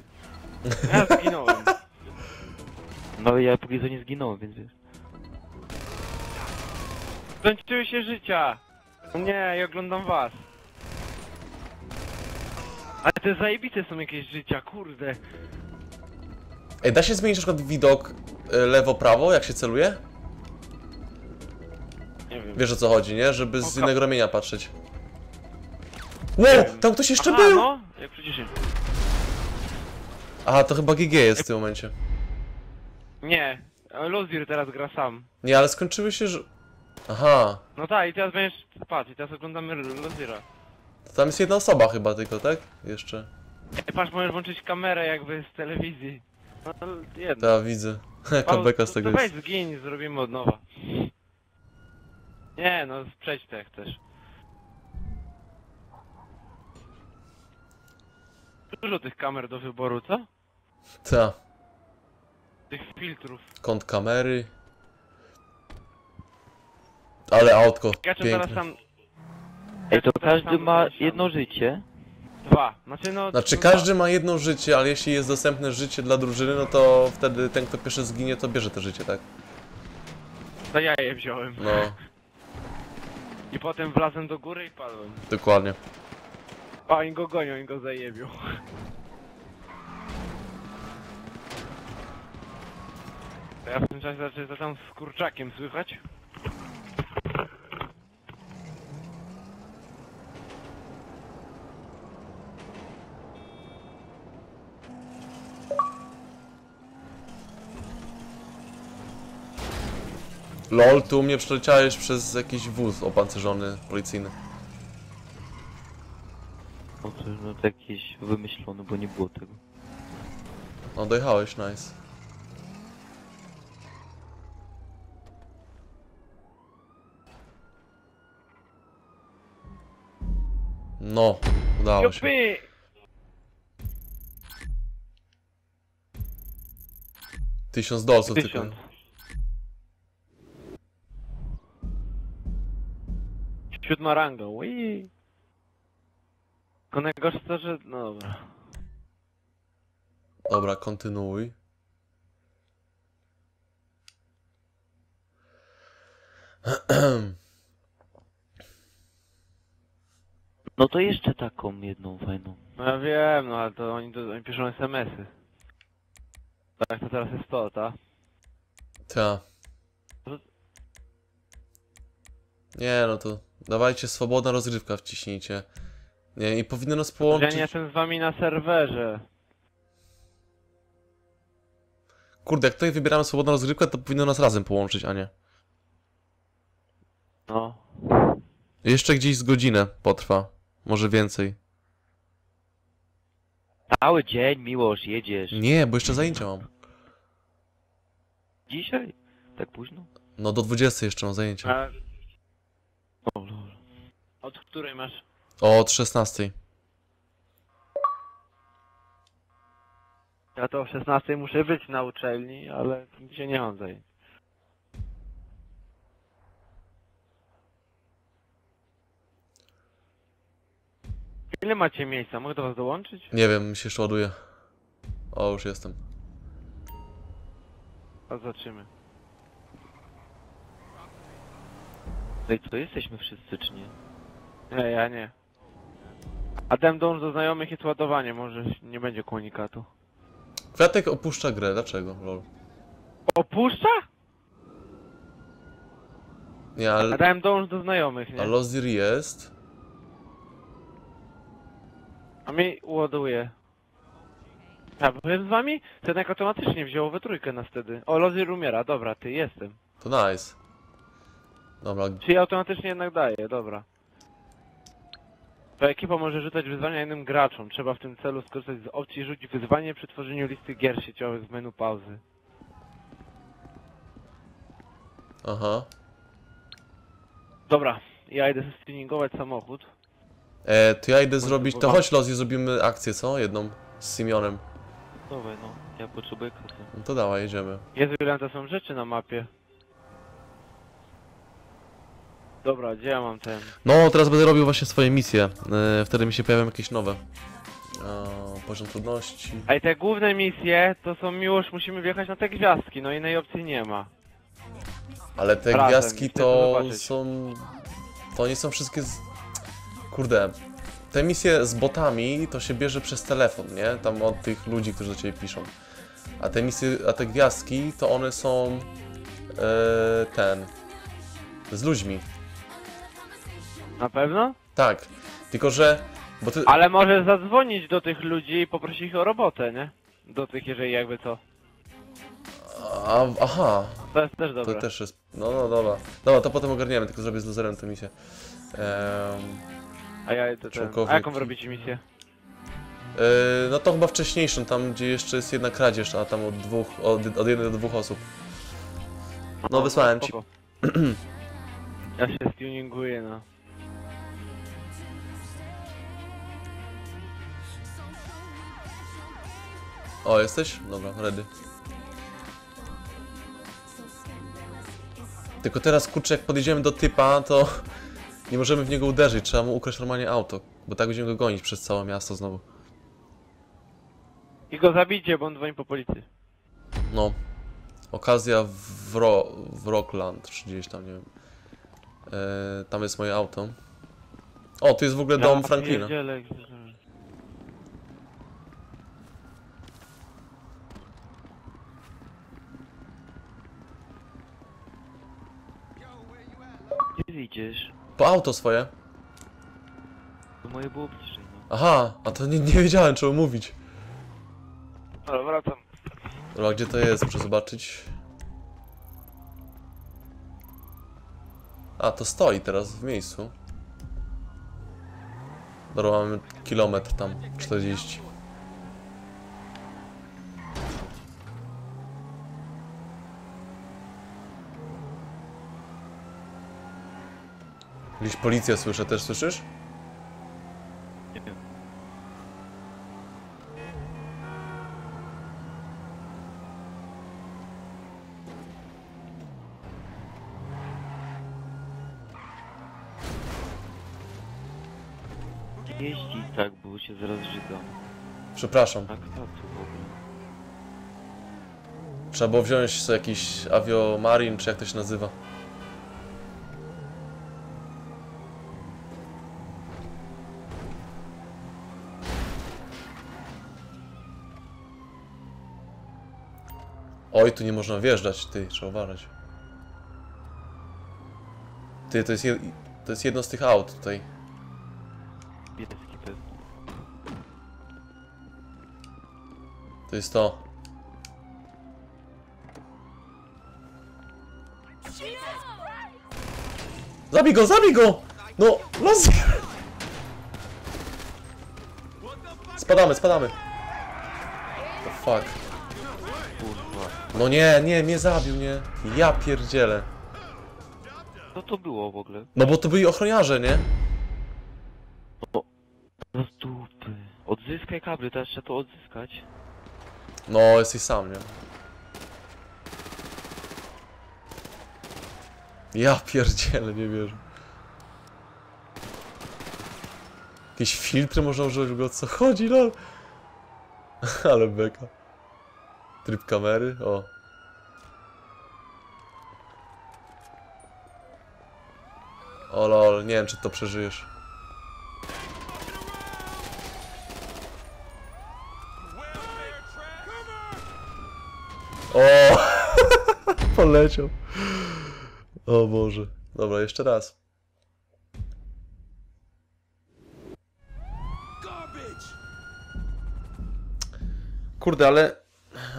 [SPEAKER 2] Ja zginąłem. [LAUGHS]
[SPEAKER 3] No ja póki co nie zginąłem, więc wiesz.
[SPEAKER 2] Skończyły się życia. No Nie, ja oglądam was. Ale te zajebiste są jakieś życia, kurde.
[SPEAKER 1] Ej, da się zmienić na przykład widok y, lewo-prawo, jak się celuje?
[SPEAKER 2] Nie wiem.
[SPEAKER 1] Wiesz o co chodzi, nie? Żeby z
[SPEAKER 2] Oka.
[SPEAKER 1] innego ramienia patrzeć. Wow, tam ktoś jeszcze
[SPEAKER 2] Aha,
[SPEAKER 1] był!
[SPEAKER 2] no, jak przecież nie.
[SPEAKER 1] Aha, to chyba GG jest w tym momencie.
[SPEAKER 2] Nie, Lozir teraz gra sam.
[SPEAKER 1] Nie, ale skończyły się, że... Aha,
[SPEAKER 2] No tak, i teraz będziesz... Patrz, i teraz oglądamy Lozira.
[SPEAKER 1] to tam jest jedna osoba chyba tylko, tak? Jeszcze.
[SPEAKER 2] Ej, patrz, możesz włączyć kamerę jakby z telewizji. No, jedno.
[SPEAKER 1] Ta, widzę. Jaka
[SPEAKER 2] Paweł,
[SPEAKER 1] beka z
[SPEAKER 2] to-
[SPEAKER 1] tego
[SPEAKER 2] to
[SPEAKER 1] jest.
[SPEAKER 2] weź zgiń, zrobimy od nowa. Nie no, przejdź to jak chcesz. Dużo tych kamer do wyboru, co?
[SPEAKER 1] Ta,
[SPEAKER 2] Tych filtrów.
[SPEAKER 1] kąt kamery. Ale autko,
[SPEAKER 2] Ja czym teraz
[SPEAKER 1] piękne.
[SPEAKER 2] tam...
[SPEAKER 3] Ej, to każdy ma jedno życie.
[SPEAKER 2] Dwa. Znaczy no...
[SPEAKER 1] Znaczy każdy ma jedno życie, ale jeśli jest dostępne życie dla drużyny, no to wtedy ten, kto pierwszy zginie, to bierze to życie, tak?
[SPEAKER 2] To ja je wziąłem.
[SPEAKER 1] No,
[SPEAKER 2] I potem wlazłem do góry i padłem.
[SPEAKER 1] dokładnie.
[SPEAKER 2] A oni go gonią, oni go zajebią. Ja w tym czasie zaczę tam z kurczakiem słychać?
[SPEAKER 1] LOL, tu u mnie przeleciałeś przez jakiś wóz opancerzony policyjny.
[SPEAKER 3] No to no, to jakieś wymyślone, bo nie było tego.
[SPEAKER 1] No, dojechałeś, nice. No, udało się. Tysiąc dolców tylko.
[SPEAKER 2] Siódma ranga, ui. Tylko najgorsze to, że... No dobra.
[SPEAKER 1] Dobra, kontynuuj. [CLEARS THROAT]
[SPEAKER 3] No to jeszcze taką jedną fajną.
[SPEAKER 2] No ja wiem, no ale to oni, to, oni piszą SMS-y. Tak, to teraz jest to, ta?
[SPEAKER 1] Ta. Nie, no to dawajcie swobodna rozgrywka wciśnijcie. Nie, i powinno nas
[SPEAKER 2] Ja
[SPEAKER 1] połączyć.
[SPEAKER 2] nie jestem z wami na serwerze.
[SPEAKER 1] Kurde, jak tutaj wybieramy swobodną rozgrywkę, to powinno nas razem połączyć, a nie.
[SPEAKER 2] No.
[SPEAKER 1] Jeszcze gdzieś z godzinę potrwa. Może więcej.
[SPEAKER 3] Cały dzień, Miłosz, jedziesz.
[SPEAKER 1] Nie, bo jeszcze zajęcia mam.
[SPEAKER 3] Dzisiaj? Tak późno?
[SPEAKER 1] No do 20 jeszcze mam zajęcia.
[SPEAKER 2] A
[SPEAKER 3] O, lol.
[SPEAKER 2] od której masz?
[SPEAKER 1] O, od 16.
[SPEAKER 2] Ja to o 16 muszę być na uczelni, ale dzisiaj nie mam zajęć. Ile macie miejsca? Mogę do was dołączyć?
[SPEAKER 1] Nie wiem, mi się jeszcze ładuje. O, już jestem.
[SPEAKER 2] A zobaczymy.
[SPEAKER 3] No i co, jesteśmy wszyscy, czy nie?
[SPEAKER 2] Nie, ja nie. Adem dąż do znajomych jest ładowanie, może nie będzie komunikatu.
[SPEAKER 1] Kwiatek opuszcza grę, dlaczego? Lol.
[SPEAKER 2] Opuszcza?
[SPEAKER 1] Nie, ale,
[SPEAKER 2] Adem dąż do znajomych, nie?
[SPEAKER 1] a Lozir jest.
[SPEAKER 2] A mi ładuje. A, byłem z wami? To jednak automatycznie wziął we trójkę nas wtedy. O, Lozir umiera, dobra, ty jestem.
[SPEAKER 1] To nice. Dobra,
[SPEAKER 2] Czyli automatycznie jednak daje, dobra. To ekipa może rzucać wyzwania innym graczom. Trzeba w tym celu skorzystać z opcji rzuć wyzwanie przy tworzeniu listy gier sieciowych z menu pauzy.
[SPEAKER 1] aha.
[SPEAKER 2] Dobra, ja idę stuningować samochód.
[SPEAKER 1] E, to ja idę zrobić, to chodź Lozir, zrobimy akcję, co? Jedną z Simionem.
[SPEAKER 3] Dawaj, no. Ja potrzebuję kasy.
[SPEAKER 1] No to dawaj, jedziemy.
[SPEAKER 2] Jezu, ile to są rzeczy na mapie. Dobra, gdzie ja mam ten?
[SPEAKER 1] No, teraz będę robił właśnie swoje misje. E, wtedy mi się pojawią jakieś nowe. E, poziom trudności.
[SPEAKER 2] Ej, te główne misje to są miłość, musimy wjechać na te gwiazdki, no innej opcji nie ma.
[SPEAKER 1] Ale te
[SPEAKER 2] Razem,
[SPEAKER 1] gwiazdki
[SPEAKER 2] chcę
[SPEAKER 1] to
[SPEAKER 2] to zobaczyć.
[SPEAKER 1] są... To nie są wszystkie z... Kurde. Te misje z botami to się bierze przez telefon, nie? Tam od tych ludzi, którzy do ciebie piszą. A te misje, a te gwiazdki to one są... E, ten... Z ludźmi.
[SPEAKER 2] Na pewno?
[SPEAKER 1] Tak. Tylko, że... Bo ty...
[SPEAKER 2] Ale możesz zadzwonić do tych ludzi i poprosić ich o robotę, nie? Do tych, jeżeli jakby co.
[SPEAKER 1] A, aha.
[SPEAKER 2] To jest też
[SPEAKER 1] To
[SPEAKER 2] dobre.
[SPEAKER 1] też jest... No, no, dobra. Dobra, to potem ogarniemy, tylko zrobię z luzerem tę misję. Ehm,
[SPEAKER 2] A ja idę ten. A jaką wy robicie misję?
[SPEAKER 1] no to chyba wcześniejszym, tam gdzie jeszcze jest jedna kradzież, a tam od dwóch, od, od jednej do dwóch osób. No wysłałem ci.
[SPEAKER 2] spoko. [CLEARS THROAT] Ja się stuninguję, no.
[SPEAKER 1] O, jesteś? Dobra, ready. Tylko teraz, kurczę, jak podjedziemy do typa, to nie możemy w niego uderzyć, trzeba mu ukraść normalnie auto, bo tak będziemy go gonić przez całe miasto znowu.
[SPEAKER 2] I go zabijcie, bo on dzwoni po policji.
[SPEAKER 1] No. Okazja w, Ro w Rockland, czy gdzieś tam, nie wiem. E, tam jest moje auto. O, tu jest w ogóle dom
[SPEAKER 2] Ja
[SPEAKER 1] Franklina.
[SPEAKER 2] pierdzielę,
[SPEAKER 3] Gdzie idziesz?
[SPEAKER 1] Po auto swoje.
[SPEAKER 3] To moje było bliżej, no.
[SPEAKER 1] Aha, a to nie, nie wiedziałem czego mówić.
[SPEAKER 2] Dobra, wracam.
[SPEAKER 1] Dobra, gdzie to jest? Muszę zobaczyć. A, to stoi teraz w miejscu. Dobra, mamy kilometr tam, 40. Gdzieś policja słyszę, też słyszysz?
[SPEAKER 3] Nie wiem. Jeździ tak, bo się zaraz żygam.
[SPEAKER 1] Przepraszam.
[SPEAKER 3] A kto tu w ogóle?
[SPEAKER 1] Trzeba było wziąć sobie jakiś aviomarin, czy jak to się nazywa. Oj, tu nie można wjeżdżać, ty, trzeba uważać. Ty, to jest, jed... to jest jedno z tych aut tutaj. To jest to. Zabij go, zabij go! No, los! Spadamy, spadamy. Fuck. No nie, nie, mnie zabił, nie. Ja pierdzielę.
[SPEAKER 3] Co to było w ogóle?
[SPEAKER 1] No bo to byli ochroniarze, nie?
[SPEAKER 3] No z dupy. Odzyskaj kable, teraz trzeba to odzyskać.
[SPEAKER 1] No, jesteś sam, nie? Ja pierdzielę, nie wierzę. Jakieś filtry można używać, w ogóle o co chodzi, lol? [LAUGHS] Ale beka. Tryb kamery, o. O lol, nie wiem czy to przeżyjesz. O! [LAUGHS] Poleciał. O Boże. Dobra, jeszcze raz. Kurde, ale...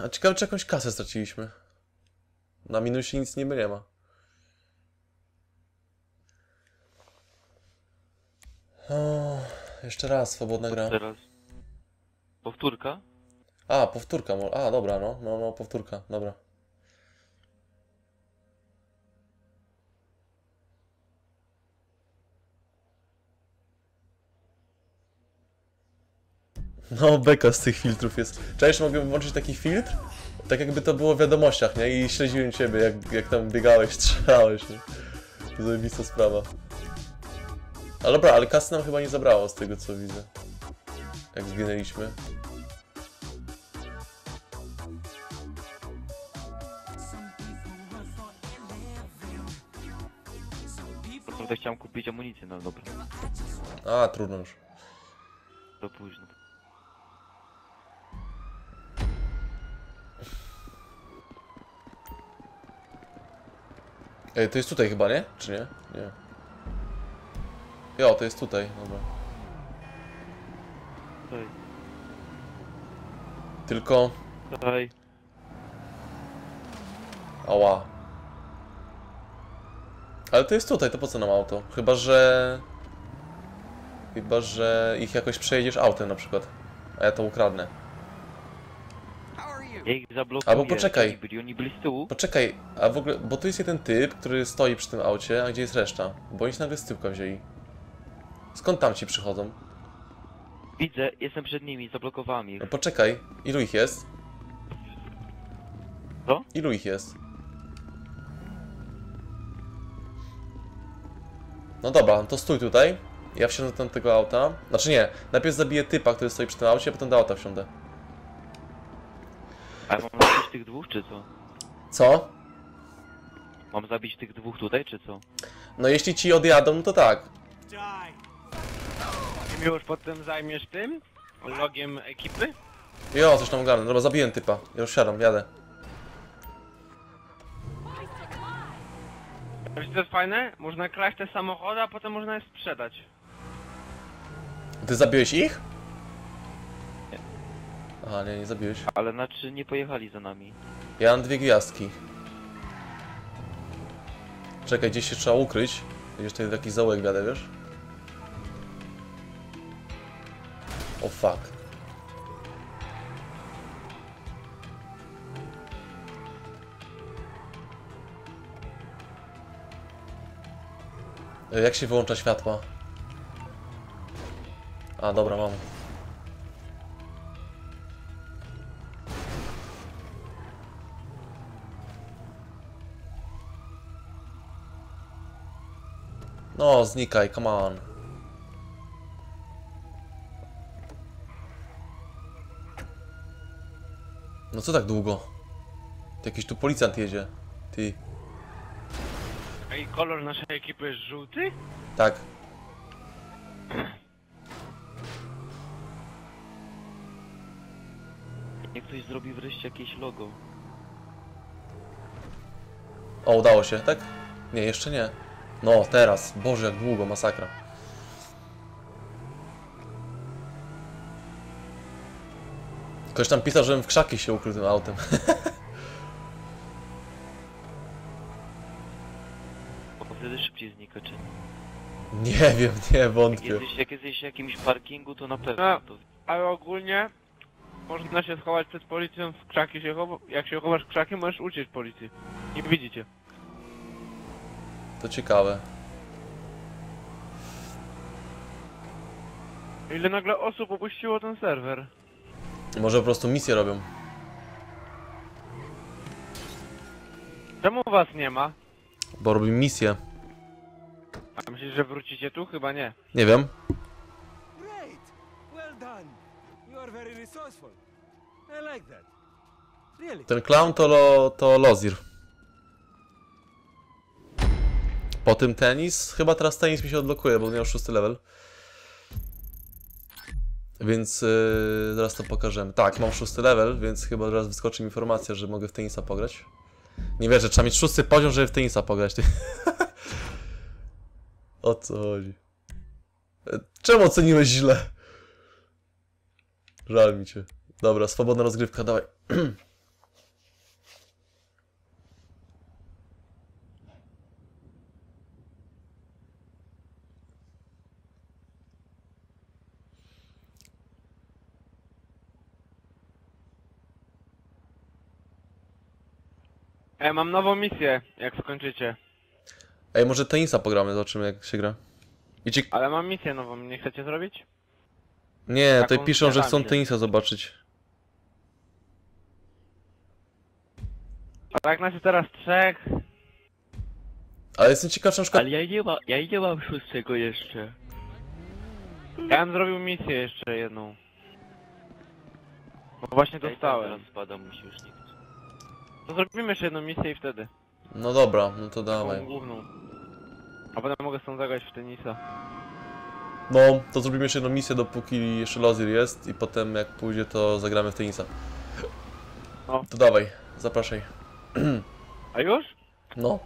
[SPEAKER 1] A ciekawe, czy jakąś kasę straciliśmy. Na minusie nic niby nie ma. O, jeszcze raz, swobodna gra.
[SPEAKER 3] Teraz. Powtórka?
[SPEAKER 1] A, powtórka. mo- A, dobra, no. No, no, powtórka, dobra. No, beka z tych filtrów jest. Cześć, mogę włączyć taki filtr? Tak jakby to było w wiadomościach, nie? I śledziłem ciebie, jak, jak tam biegałeś, [LAUGHS] strzelałeś, nie? To zajebista sprawa. Ale dobra, ale kasy nam chyba nie zabrało z tego, co widzę. Jak zginęliśmy.
[SPEAKER 3] Naprawdę chciałem kupić amunicję, no dobra.
[SPEAKER 1] A, trudno już.
[SPEAKER 3] To późno.
[SPEAKER 1] Ej, to jest tutaj chyba, nie? Czy nie? Nie. Jo, to jest tutaj, dobra. Tylko...
[SPEAKER 3] tutaj.
[SPEAKER 1] Ała. Ale to jest tutaj, to po co nam auto? Chyba, że... Chyba, że ich jakoś przejedziesz autem na przykład. a ja to ukradnę.
[SPEAKER 3] Ja ich zablokuję.
[SPEAKER 1] Albo poczekaj.
[SPEAKER 3] Oni byli, oni byli z tyłu.
[SPEAKER 1] Poczekaj, a w ogóle, bo tu jest jeden typ, który stoi przy tym aucie, a gdzie jest reszta? Bo oni się nagle z tyłka wzięli. Skąd tam ci przychodzą?
[SPEAKER 3] Widzę, jestem przed nimi, zablokowałem ich.
[SPEAKER 1] No poczekaj, ilu ich jest?
[SPEAKER 3] Co?
[SPEAKER 1] Ilu ich jest? No dobra, to stój tutaj. Ja wsiądę do tamtego auta. Znaczy nie, najpierw zabiję typa, który stoi przy tym aucie, a potem do auta wsiądę.
[SPEAKER 3] A mam zabić tych dwóch, czy co?
[SPEAKER 1] Co?
[SPEAKER 3] Mam zabić tych dwóch tutaj, czy co?
[SPEAKER 1] No jeśli ci odjadą, no to tak.
[SPEAKER 2] Ty już potem zajmiesz tym? Logiem ekipy?
[SPEAKER 1] Jo, coś tam ogarnę. Dobra, zabiłem typa. Ja już siadam, jadę.
[SPEAKER 2] Wiesz co jest fajne? Można kraść te samochody, a potem można je sprzedać.
[SPEAKER 1] Ty zabiłeś ich? Aha, nie, nie zabiłeś.
[SPEAKER 3] Ale znaczy nie pojechali za nami.
[SPEAKER 1] Ja mam dwie gwiazdki. Czekaj, gdzieś się trzeba ukryć. Gdzieś tutaj jakiś zaułek wiadę, wiesz? O fuck. E, Jak się wyłącza światła? A, dobra, mam. No, znikaj, come on. No co tak długo? Ty Jakiś tu policjant jedzie. Ty.
[SPEAKER 2] Ej, kolor naszej ekipy jest żółty?
[SPEAKER 1] Tak.
[SPEAKER 3] Niech ktoś zrobi wreszcie jakieś logo.
[SPEAKER 1] O, udało się, tak? Nie, jeszcze nie. No, teraz. Boże, jak długo, masakra. Ktoś tam pisał, żebym w krzaki się ukrył tym autem. [LAUGHS]
[SPEAKER 3] Bo wtedy szybciej znika, czy
[SPEAKER 1] Nie wiem, nie,
[SPEAKER 3] Jak
[SPEAKER 1] wątpię.
[SPEAKER 3] jesteś, jak jesteś w jakimś parkingu, to na pewno
[SPEAKER 2] A.
[SPEAKER 3] to...
[SPEAKER 2] Ale ogólnie można się schować przed policją w krzaki się chowa. Jak się chowasz w krzaki, możesz uciec policji. Nie widzicie.
[SPEAKER 1] To ciekawe.
[SPEAKER 2] Ile nagle osób opuściło ten serwer?
[SPEAKER 1] Może po prostu misje robią.
[SPEAKER 2] Czemu was nie ma?
[SPEAKER 1] Bo robią misję.
[SPEAKER 2] A myślisz, że wrócicie tu? Chyba nie.
[SPEAKER 1] Nie wiem.
[SPEAKER 4] Great! Well done! You are very resourceful. I like that. Really?
[SPEAKER 1] Ten clown to, lo, to Lozir. Po tym tenis? Chyba teraz tenis mi się odblokuje, bo miał szósty level. Więc yy, zaraz to pokażemy. Tak, mam szósty level, więc chyba zaraz wyskoczy mi informacja, że mogę w tenisa pograć. Nie wierzę, trzeba mieć szósty poziom, żeby w tenisa pograć. [LAUGHS] O co chodzi? E, Czemu oceniłeś źle? Żal mi cię. Dobra, swobodna rozgrywka, dawaj. [CLEARS THROAT]
[SPEAKER 2] E, mam nową misję, jak skończycie.
[SPEAKER 1] Ej, może tenisa pogramy, zobaczymy jak się gra. I ci...
[SPEAKER 2] Ale mam misję nową, nie chcecie zrobić?
[SPEAKER 1] Nie, tutaj
[SPEAKER 2] Taką
[SPEAKER 1] piszą, że chcą tenisa zobaczyć.
[SPEAKER 2] A jak nas jest teraz trzech,
[SPEAKER 1] Ale jestem ciekaw, czy na przykład...
[SPEAKER 3] Ale ja nie, ma, ja nie mam szóstego jeszcze.
[SPEAKER 2] ja bym zrobił misję jeszcze jedną. Bo właśnie
[SPEAKER 3] tak
[SPEAKER 2] dostałem.
[SPEAKER 3] Teraz spadam, mi się już chce.
[SPEAKER 2] To zrobimy jeszcze jedną misję i wtedy.
[SPEAKER 1] No dobra, no to
[SPEAKER 2] Tą
[SPEAKER 1] dawaj.
[SPEAKER 2] główną. A potem mogę stąd zagrać w tenisa.
[SPEAKER 1] No, to zrobimy jeszcze jedną misję, dopóki jeszcze Lozir jest i potem jak pójdzie, to zagramy w tenisa.
[SPEAKER 2] No.
[SPEAKER 1] To dawaj, zapraszaj.
[SPEAKER 2] A już?
[SPEAKER 1] No.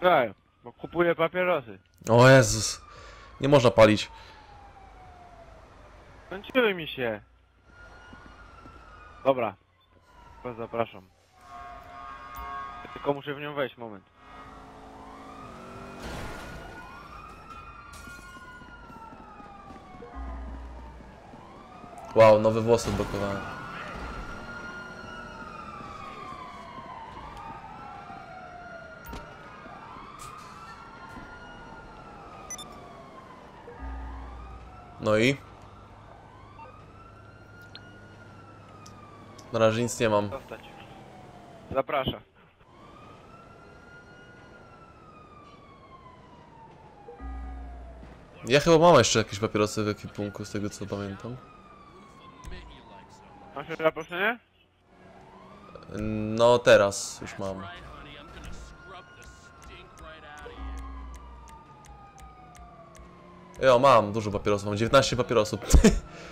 [SPEAKER 2] Tak, bo kupuję papierosy.
[SPEAKER 1] O Jezus. Nie można palić.
[SPEAKER 2] Skończyły mi się. Dobra. Was zapraszam. Tylko muszę w nią wejść, moment.
[SPEAKER 1] Wow, nowe włosy odblokowałem. No i? Na razie nic nie mam.
[SPEAKER 2] Zostać. Zapraszam.
[SPEAKER 1] Ja chyba mam jeszcze jakieś papierosy w ekwipunku, z tego co pamiętam.
[SPEAKER 2] Masz już zaproszenie?
[SPEAKER 1] No teraz już mam. Jo, mam dużo papierosów, mam 19 papierosów. [LAUGHS]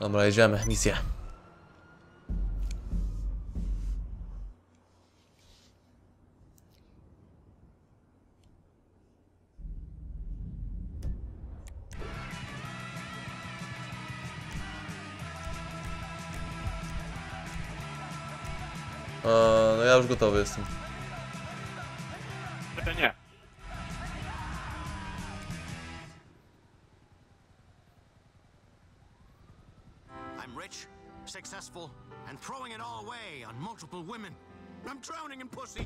[SPEAKER 1] Dobra, jedziemy, misja. E, no ja już gotowy jestem.
[SPEAKER 5] It all away on multiple women. I'm drowning in pussy.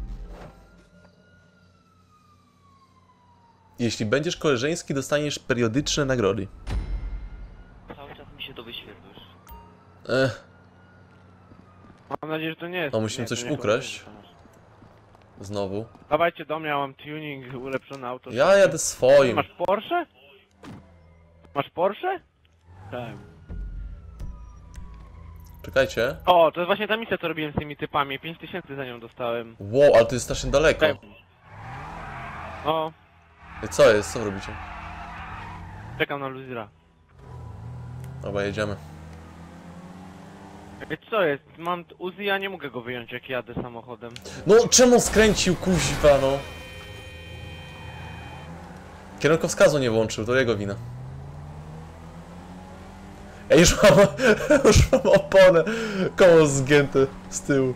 [SPEAKER 1] Jeśli będziesz koleżeński, dostaniesz periodyczne nagrody.
[SPEAKER 3] Cały czas mi się to wyświetlisz.
[SPEAKER 1] Ech,
[SPEAKER 2] Mam nadzieję, że to nie jest.
[SPEAKER 1] A musimy
[SPEAKER 2] nie,
[SPEAKER 1] coś
[SPEAKER 2] nie
[SPEAKER 1] ukraść? znowu.
[SPEAKER 2] Dawajcie do mnie, ja mam tuning, ulepszone auto.
[SPEAKER 1] Ja jadę swoim.
[SPEAKER 2] Masz Porsche? Masz Porsche? Tak.
[SPEAKER 1] Czekajcie.
[SPEAKER 2] O, to jest właśnie ta misja, co robiłem z tymi typami. 5000 za nią dostałem.
[SPEAKER 1] Wow, ale to jest strasznie daleko.
[SPEAKER 2] Tak. O,
[SPEAKER 1] I co jest? Co wy robicie?
[SPEAKER 2] czekam na luzira.
[SPEAKER 1] Dobra, jedziemy.
[SPEAKER 2] Ej, Co jest? Mam Uzi, ja nie mogę go wyjąć jak jadę samochodem.
[SPEAKER 1] No, czemu skręcił, kuźwa, no? Kierunkowskazu nie włączył, to jego wina. Ja już mam, [LAUGHS] już mam oponę, koło zgięte z tyłu.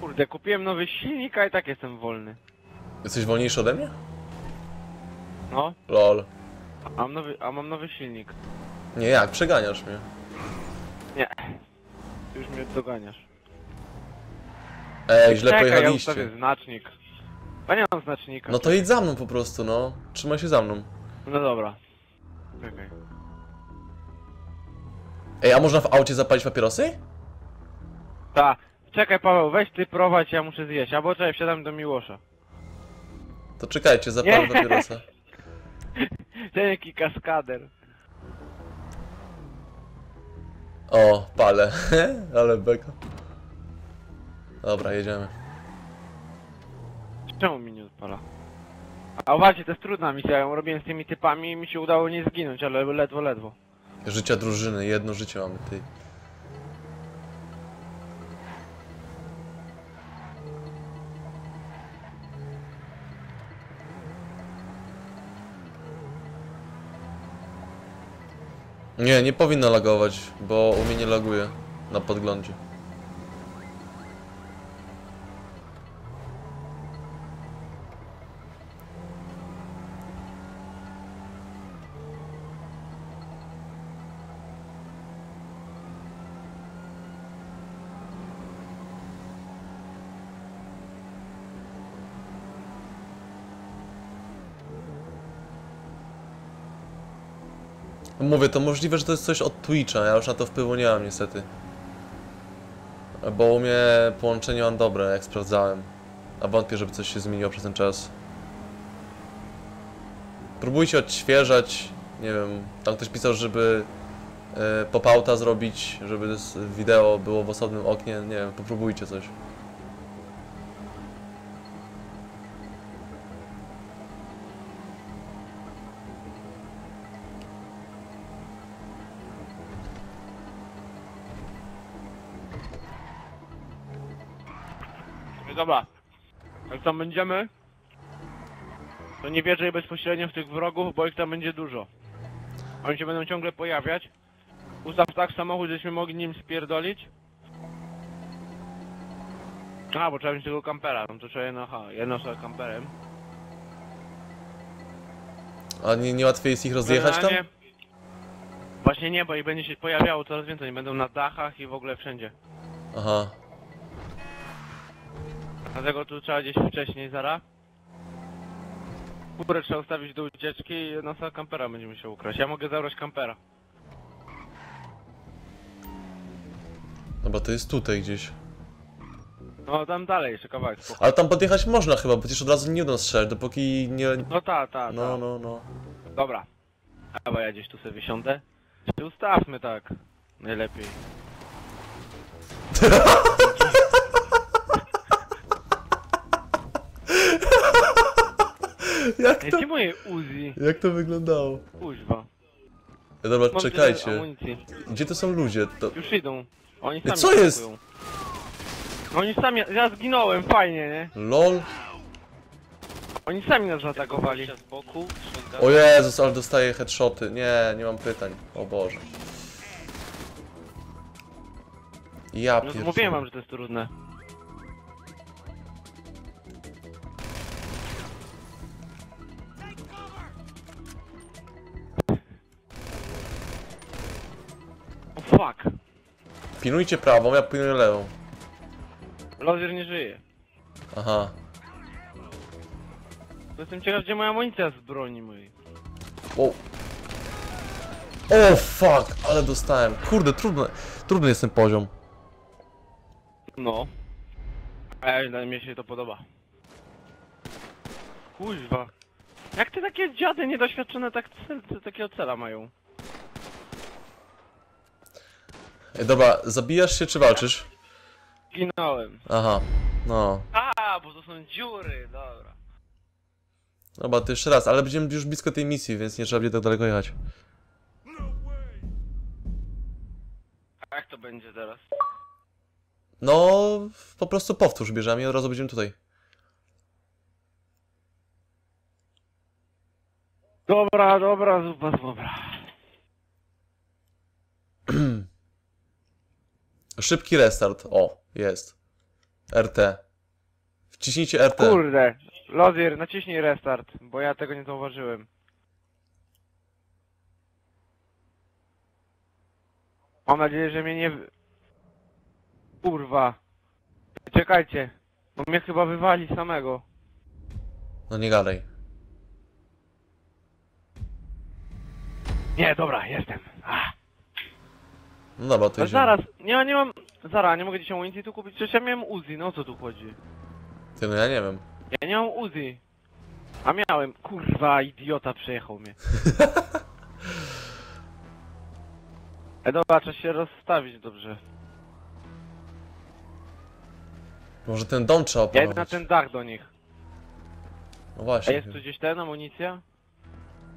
[SPEAKER 2] Kurde, kupiłem nowy silnik, a i tak jestem wolny.
[SPEAKER 1] Jesteś wolniejszy ode mnie?
[SPEAKER 2] No,
[SPEAKER 1] Lol.
[SPEAKER 2] a mam nowy, a mam nowy silnik.
[SPEAKER 1] Nie, jak? Przeganiasz mnie.
[SPEAKER 2] Nie. Ty już mnie doganiasz.
[SPEAKER 1] Ej, źle
[SPEAKER 2] Czekaj, ja
[SPEAKER 1] pojechaliście.
[SPEAKER 2] ustawię znacznik. A nie mam znacznika.
[SPEAKER 1] No to idź za mną po prostu, no. Trzymaj się za mną.
[SPEAKER 2] No dobra. Czekaj.
[SPEAKER 1] Ej, a można w aucie zapalić papierosy?
[SPEAKER 2] Ta. Czekaj Paweł, weź ty prowadź, ja muszę zjeść. Albo czekaj, wsiadam do Miłosza.
[SPEAKER 1] To czekajcie, zapalę
[SPEAKER 2] Nie.
[SPEAKER 1] papierosa. [LAUGHS]
[SPEAKER 2] Ten jaki kaskader.
[SPEAKER 1] O, palę. [LAUGHS] Ale beka. Dobra, jedziemy.
[SPEAKER 2] Czemu mi nie odpala? A uważajcie, to jest trudna misja, ja ją robiłem z tymi typami i mi się udało nie zginąć, ale ledwo, ledwo.
[SPEAKER 1] Życia drużyny, jedno życie mamy, ty. Nie, nie powinno lagować, bo u mnie nie laguje na podglądzie. Mówię, to możliwe, że to jest coś od Twitcha, ja już na to wpływu nie mam niestety. Bo u mnie połączenie mam dobre, jak sprawdzałem. A wątpię, żeby coś się zmieniło przez ten czas. Próbujcie odświeżać, nie wiem, tam ktoś pisał, żeby e, pop-outa zrobić, żeby wideo było w osobnym oknie, nie wiem, popróbujcie coś.
[SPEAKER 2] Tam będziemy, to nie wierzę bezpośrednio w tych wrogów, bo ich tam będzie dużo. Oni się będą ciągle pojawiać. Ustaw tak samochód, żeśmy mogli nim spierdolić. A, bo trzeba mieć tego kampera, no to trzeba jedno, aha, jedno sobie kamperem.
[SPEAKER 1] A nie, nie łatwiej jest ich rozjechać tam?
[SPEAKER 2] Generalnie- Właśnie nie, bo i będzie się pojawiało coraz więcej, będą na dachach i w ogóle wszędzie.
[SPEAKER 1] Aha.
[SPEAKER 2] Dlatego tu trzeba gdzieś wcześniej zara. Górę trzeba ustawić do ucieczki i sama kampera będzie musiał ukraść. Ja mogę zabrać kampera.
[SPEAKER 1] Dobra, to jest tutaj gdzieś.
[SPEAKER 2] No tam dalej jeszcze kawałek spoko.
[SPEAKER 1] Ale tam podjechać można chyba, bo przecież od razu nie będą strzelać, dopóki nie...
[SPEAKER 2] No ta, ta, ta.
[SPEAKER 1] No, no, no.
[SPEAKER 2] Dobra. A bo ja gdzieś tu sobie wysiądę. Czy ustawmy tak. Najlepiej. [LAUGHS]
[SPEAKER 1] Jak to,
[SPEAKER 2] gdzie moje Uzi?
[SPEAKER 1] jak to wyglądało?
[SPEAKER 2] Kuźwa.
[SPEAKER 1] E, Dobra,
[SPEAKER 2] Mam tyle
[SPEAKER 1] czekajcie.
[SPEAKER 2] amunicji.
[SPEAKER 1] Gdzie to są ludzie? To...
[SPEAKER 2] Już idą. Oni sami
[SPEAKER 1] co jest?
[SPEAKER 2] atakują. Oni sami, ja zginąłem, fajnie, nie?
[SPEAKER 1] LOL?
[SPEAKER 2] Oni sami nas zaatakowali.
[SPEAKER 3] Z boku.
[SPEAKER 1] O Jezus, ale dostaję headshoty. Nie, nie mam pytań. O Boże. Ja
[SPEAKER 2] No to
[SPEAKER 1] pierdolę.
[SPEAKER 2] mówiłem wam, że to jest trudne. Fuck.
[SPEAKER 1] Pilnujcie prawą, ja pilnuję lewą.
[SPEAKER 2] Lozier nie żyje.
[SPEAKER 1] Aha.
[SPEAKER 2] To Jestem ciekaw, gdzie moja amunicja z broni mojej.
[SPEAKER 1] O. O fuck, ale dostałem. Kurde, trudny, trudny jest ten poziom.
[SPEAKER 2] No. Ej, no, mnie się to podoba. Kuźwa. Jak ty takie dziady niedoświadczone tak cel, takiego cela mają?
[SPEAKER 1] Ej, dobra, zabijasz się czy walczysz?
[SPEAKER 2] Ginąłem.
[SPEAKER 1] Aha, no.
[SPEAKER 2] A, bo to są dziury, dobra.
[SPEAKER 1] Dobra, to jeszcze raz, ale będziemy już blisko tej misji, więc nie trzeba będzie tak daleko jechać.
[SPEAKER 2] A jak to będzie teraz?
[SPEAKER 1] No, po prostu powtórz bierzemy i od razu będziemy tutaj.
[SPEAKER 2] Dobra, dobra, zupa, dobra.
[SPEAKER 1] Szybki restart. O, jest. RT. Wciśnijcie RT.
[SPEAKER 2] Kurde. Lozier, naciśnij restart, bo ja tego nie zauważyłem. Mam nadzieję, że mnie nie... Kurwa. Czekajcie. Bo mnie chyba wywali samego.
[SPEAKER 1] No nie gadaj.
[SPEAKER 2] Nie, dobra, jestem.
[SPEAKER 1] No dobra, to idziemy.
[SPEAKER 2] zaraz, nie, nie mam... Zaraz, nie mogę dzisiaj amunicji tu kupić, przecież ja miałem Uzi, no o co tu chodzi?
[SPEAKER 1] Ty, no ja nie wiem.
[SPEAKER 2] Ja nie mam Uzi. A miałem, kurwa, idiota przejechał mnie. [LAUGHS] E dobra, trzeba się rozstawić dobrze.
[SPEAKER 1] Może ten dom trzeba
[SPEAKER 2] Ja idę na
[SPEAKER 1] opanować.
[SPEAKER 2] ten dach do nich.
[SPEAKER 1] No
[SPEAKER 2] A
[SPEAKER 1] właśnie.
[SPEAKER 2] jest tu gdzieś ten, amunicja?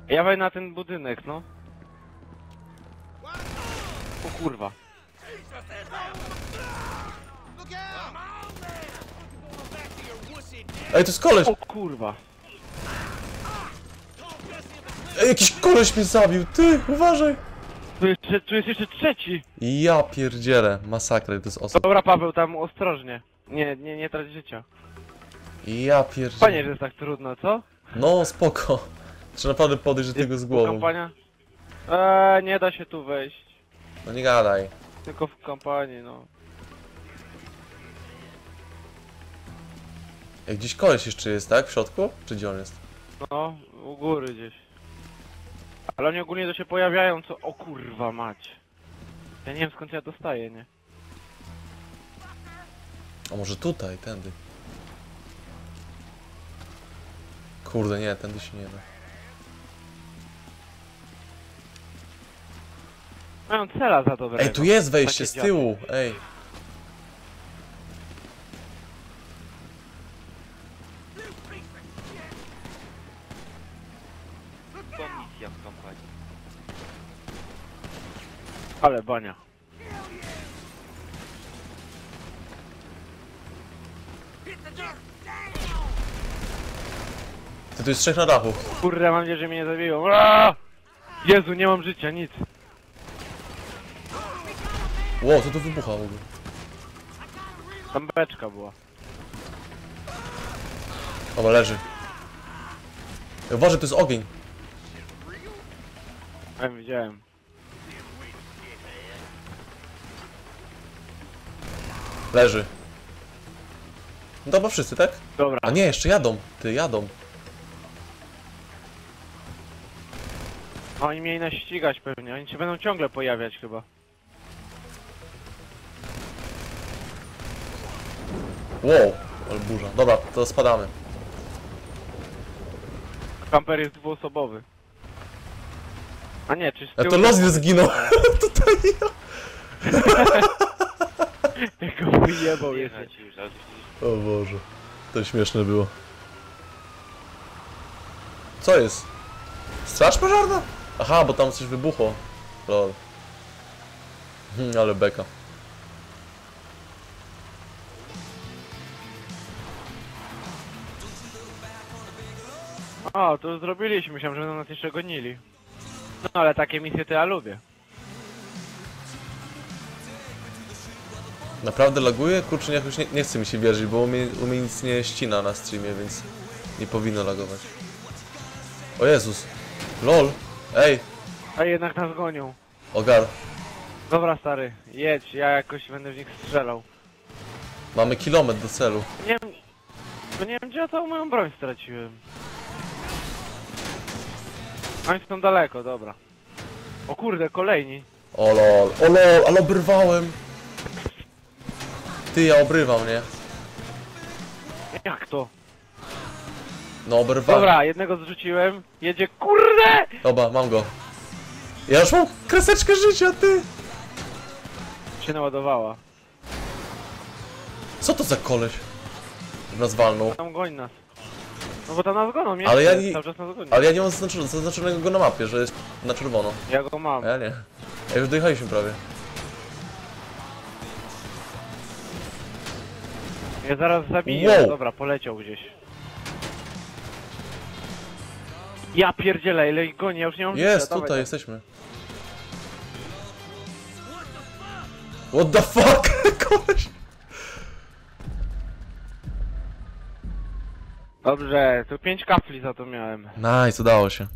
[SPEAKER 2] Ja wejdę na ten budynek, no. O kurwa.
[SPEAKER 1] Ej, to jest koleś!
[SPEAKER 2] O kurwa.
[SPEAKER 1] Ej, jakiś koleś mnie zabił! Ty, uważaj!
[SPEAKER 2] Tu jest, jeszcze- tu jest jeszcze trzeci.
[SPEAKER 1] Ja pierdzielę. Masakra, to jest osób.
[SPEAKER 2] Dobra Paweł, tam ostrożnie. Nie, nie, nie trać życia.
[SPEAKER 1] Ja pierdzielę.
[SPEAKER 2] że jest tak trudno, co?
[SPEAKER 1] No, spoko. Trzeba naprawdę podejść do tego z głową.
[SPEAKER 2] Kampania? Eee, nie da się tu wejść.
[SPEAKER 1] No nie gadaj.
[SPEAKER 2] Tylko w kampanii, no.
[SPEAKER 1] Ej, gdzieś koleś jeszcze jest, tak? W środku? Czy gdzie on jest?
[SPEAKER 2] No, u góry gdzieś. Ale oni ogólnie to się pojawiają, co... O kurwa mać. Ja nie wiem skąd ja dostaję, nie?
[SPEAKER 1] A może tutaj, tędy. Kurde, nie, tędy się nie da.
[SPEAKER 2] Mają cela za dobrego.
[SPEAKER 1] Ej, tu jest wejście
[SPEAKER 2] Takie
[SPEAKER 1] z tyłu! Ej.
[SPEAKER 3] To misja w kampanii.
[SPEAKER 2] Ale bania.
[SPEAKER 1] Ty tu jest trzech na dachu.
[SPEAKER 2] Kurde, mam nadzieję, że mnie nie zabiją. Aaaa! Jezu, nie mam życia, nic.
[SPEAKER 1] Ło, co tu wybucha w ogóle?
[SPEAKER 2] Tam beczka była.
[SPEAKER 1] Dobra, leży. Uważaj, to jest ogień.
[SPEAKER 2] Wiem, widziałem.
[SPEAKER 1] Leży. Dobra, wszyscy, tak?
[SPEAKER 2] Dobra.
[SPEAKER 1] A nie, jeszcze jadą. Ty, jadą.
[SPEAKER 2] Oni mieli nas ścigać pewnie. Oni się będą ciągle pojawiać chyba.
[SPEAKER 1] Wow, ale burza. Dobra, to spadamy.
[SPEAKER 2] Kamper jest dwuosobowy. A nie, czy z
[SPEAKER 1] A
[SPEAKER 2] tyłu...
[SPEAKER 1] to los nie zginął. [LAUGHS] Tutaj ja.
[SPEAKER 2] Go wyjebał jeszcze.
[SPEAKER 1] O Boże. To śmieszne było. Co jest? Straż pożarna? Aha, bo tam coś wybuchło. Lol. Hmm, ale beka.
[SPEAKER 2] O, to zrobiliśmy. Myślałem, że będą nas jeszcze gonili. No ale takie misje to ja lubię.
[SPEAKER 1] Naprawdę laguje? Kurczę, jakoś nie, nie chce mi się wierzyć, bo u mnie, u mnie nic nie ścina na streamie, więc nie powinno lagować. O Jezus. LOL. Ej,
[SPEAKER 2] A jednak nas gonią.
[SPEAKER 1] Ogar.
[SPEAKER 2] Dobra stary, jedź, ja jakoś będę w nich strzelał.
[SPEAKER 1] Mamy kilometr do celu.
[SPEAKER 2] Nie wiem... No nie wiem gdzie ja tą moją broń straciłem. Oni są daleko, dobra. O kurde, kolejni.
[SPEAKER 1] O lol, o lol, ale obrywałem. Ty, ja obrywam, nie?
[SPEAKER 2] Jak to?
[SPEAKER 1] No obrywałem.
[SPEAKER 2] Dobra, jednego zrzuciłem. Jedzie, kurde!
[SPEAKER 1] Dobra, mam go. Ja już mam kreseczkę życia, ty!
[SPEAKER 2] Się naładowała.
[SPEAKER 1] Co to za koleś? Nas walnął.
[SPEAKER 2] Tam goń nas. No bo tam nas goną, nie?
[SPEAKER 1] Ale ja nie-
[SPEAKER 2] Cały czas.
[SPEAKER 1] Ale ja nie mam zaznaczonego, zaznaczonego go na mapie, że jest na czerwono.
[SPEAKER 2] Ja go mam.
[SPEAKER 1] A ja nie. Ja już dojechaliśmy prawie.
[SPEAKER 2] Ja zaraz zabiję.
[SPEAKER 1] Wow.
[SPEAKER 2] Dobra, poleciał gdzieś. Ja pierdzielę, ile ich goni, ja już nie mam
[SPEAKER 1] Jest,
[SPEAKER 2] dawaj,
[SPEAKER 1] tutaj
[SPEAKER 2] dawaj.
[SPEAKER 1] jesteśmy. What the fuck? [LAUGHS] Koleś.
[SPEAKER 2] Dobrze, tu pięć kafli za to miałem.
[SPEAKER 1] Nice, udało się.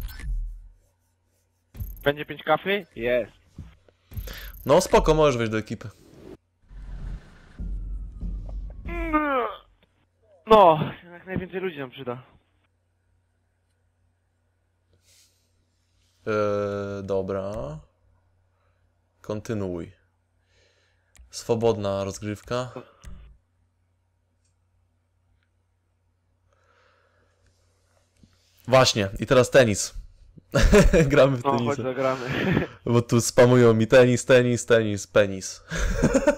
[SPEAKER 2] Będzie pięć kafli? Jest.
[SPEAKER 1] No spoko, możesz wejść do ekipy.
[SPEAKER 2] No, jak najwięcej ludzi nam przyda.
[SPEAKER 1] Eee, dobra. Kontynuuj. Swobodna rozgrywka. Właśnie, i teraz tenis. [LAUGHS] Gramy w
[SPEAKER 2] No, chodź
[SPEAKER 1] tenisa.
[SPEAKER 2] zagramy.
[SPEAKER 1] Bo tu spamują mi tenis, tenis, tenis, penis. [LAUGHS]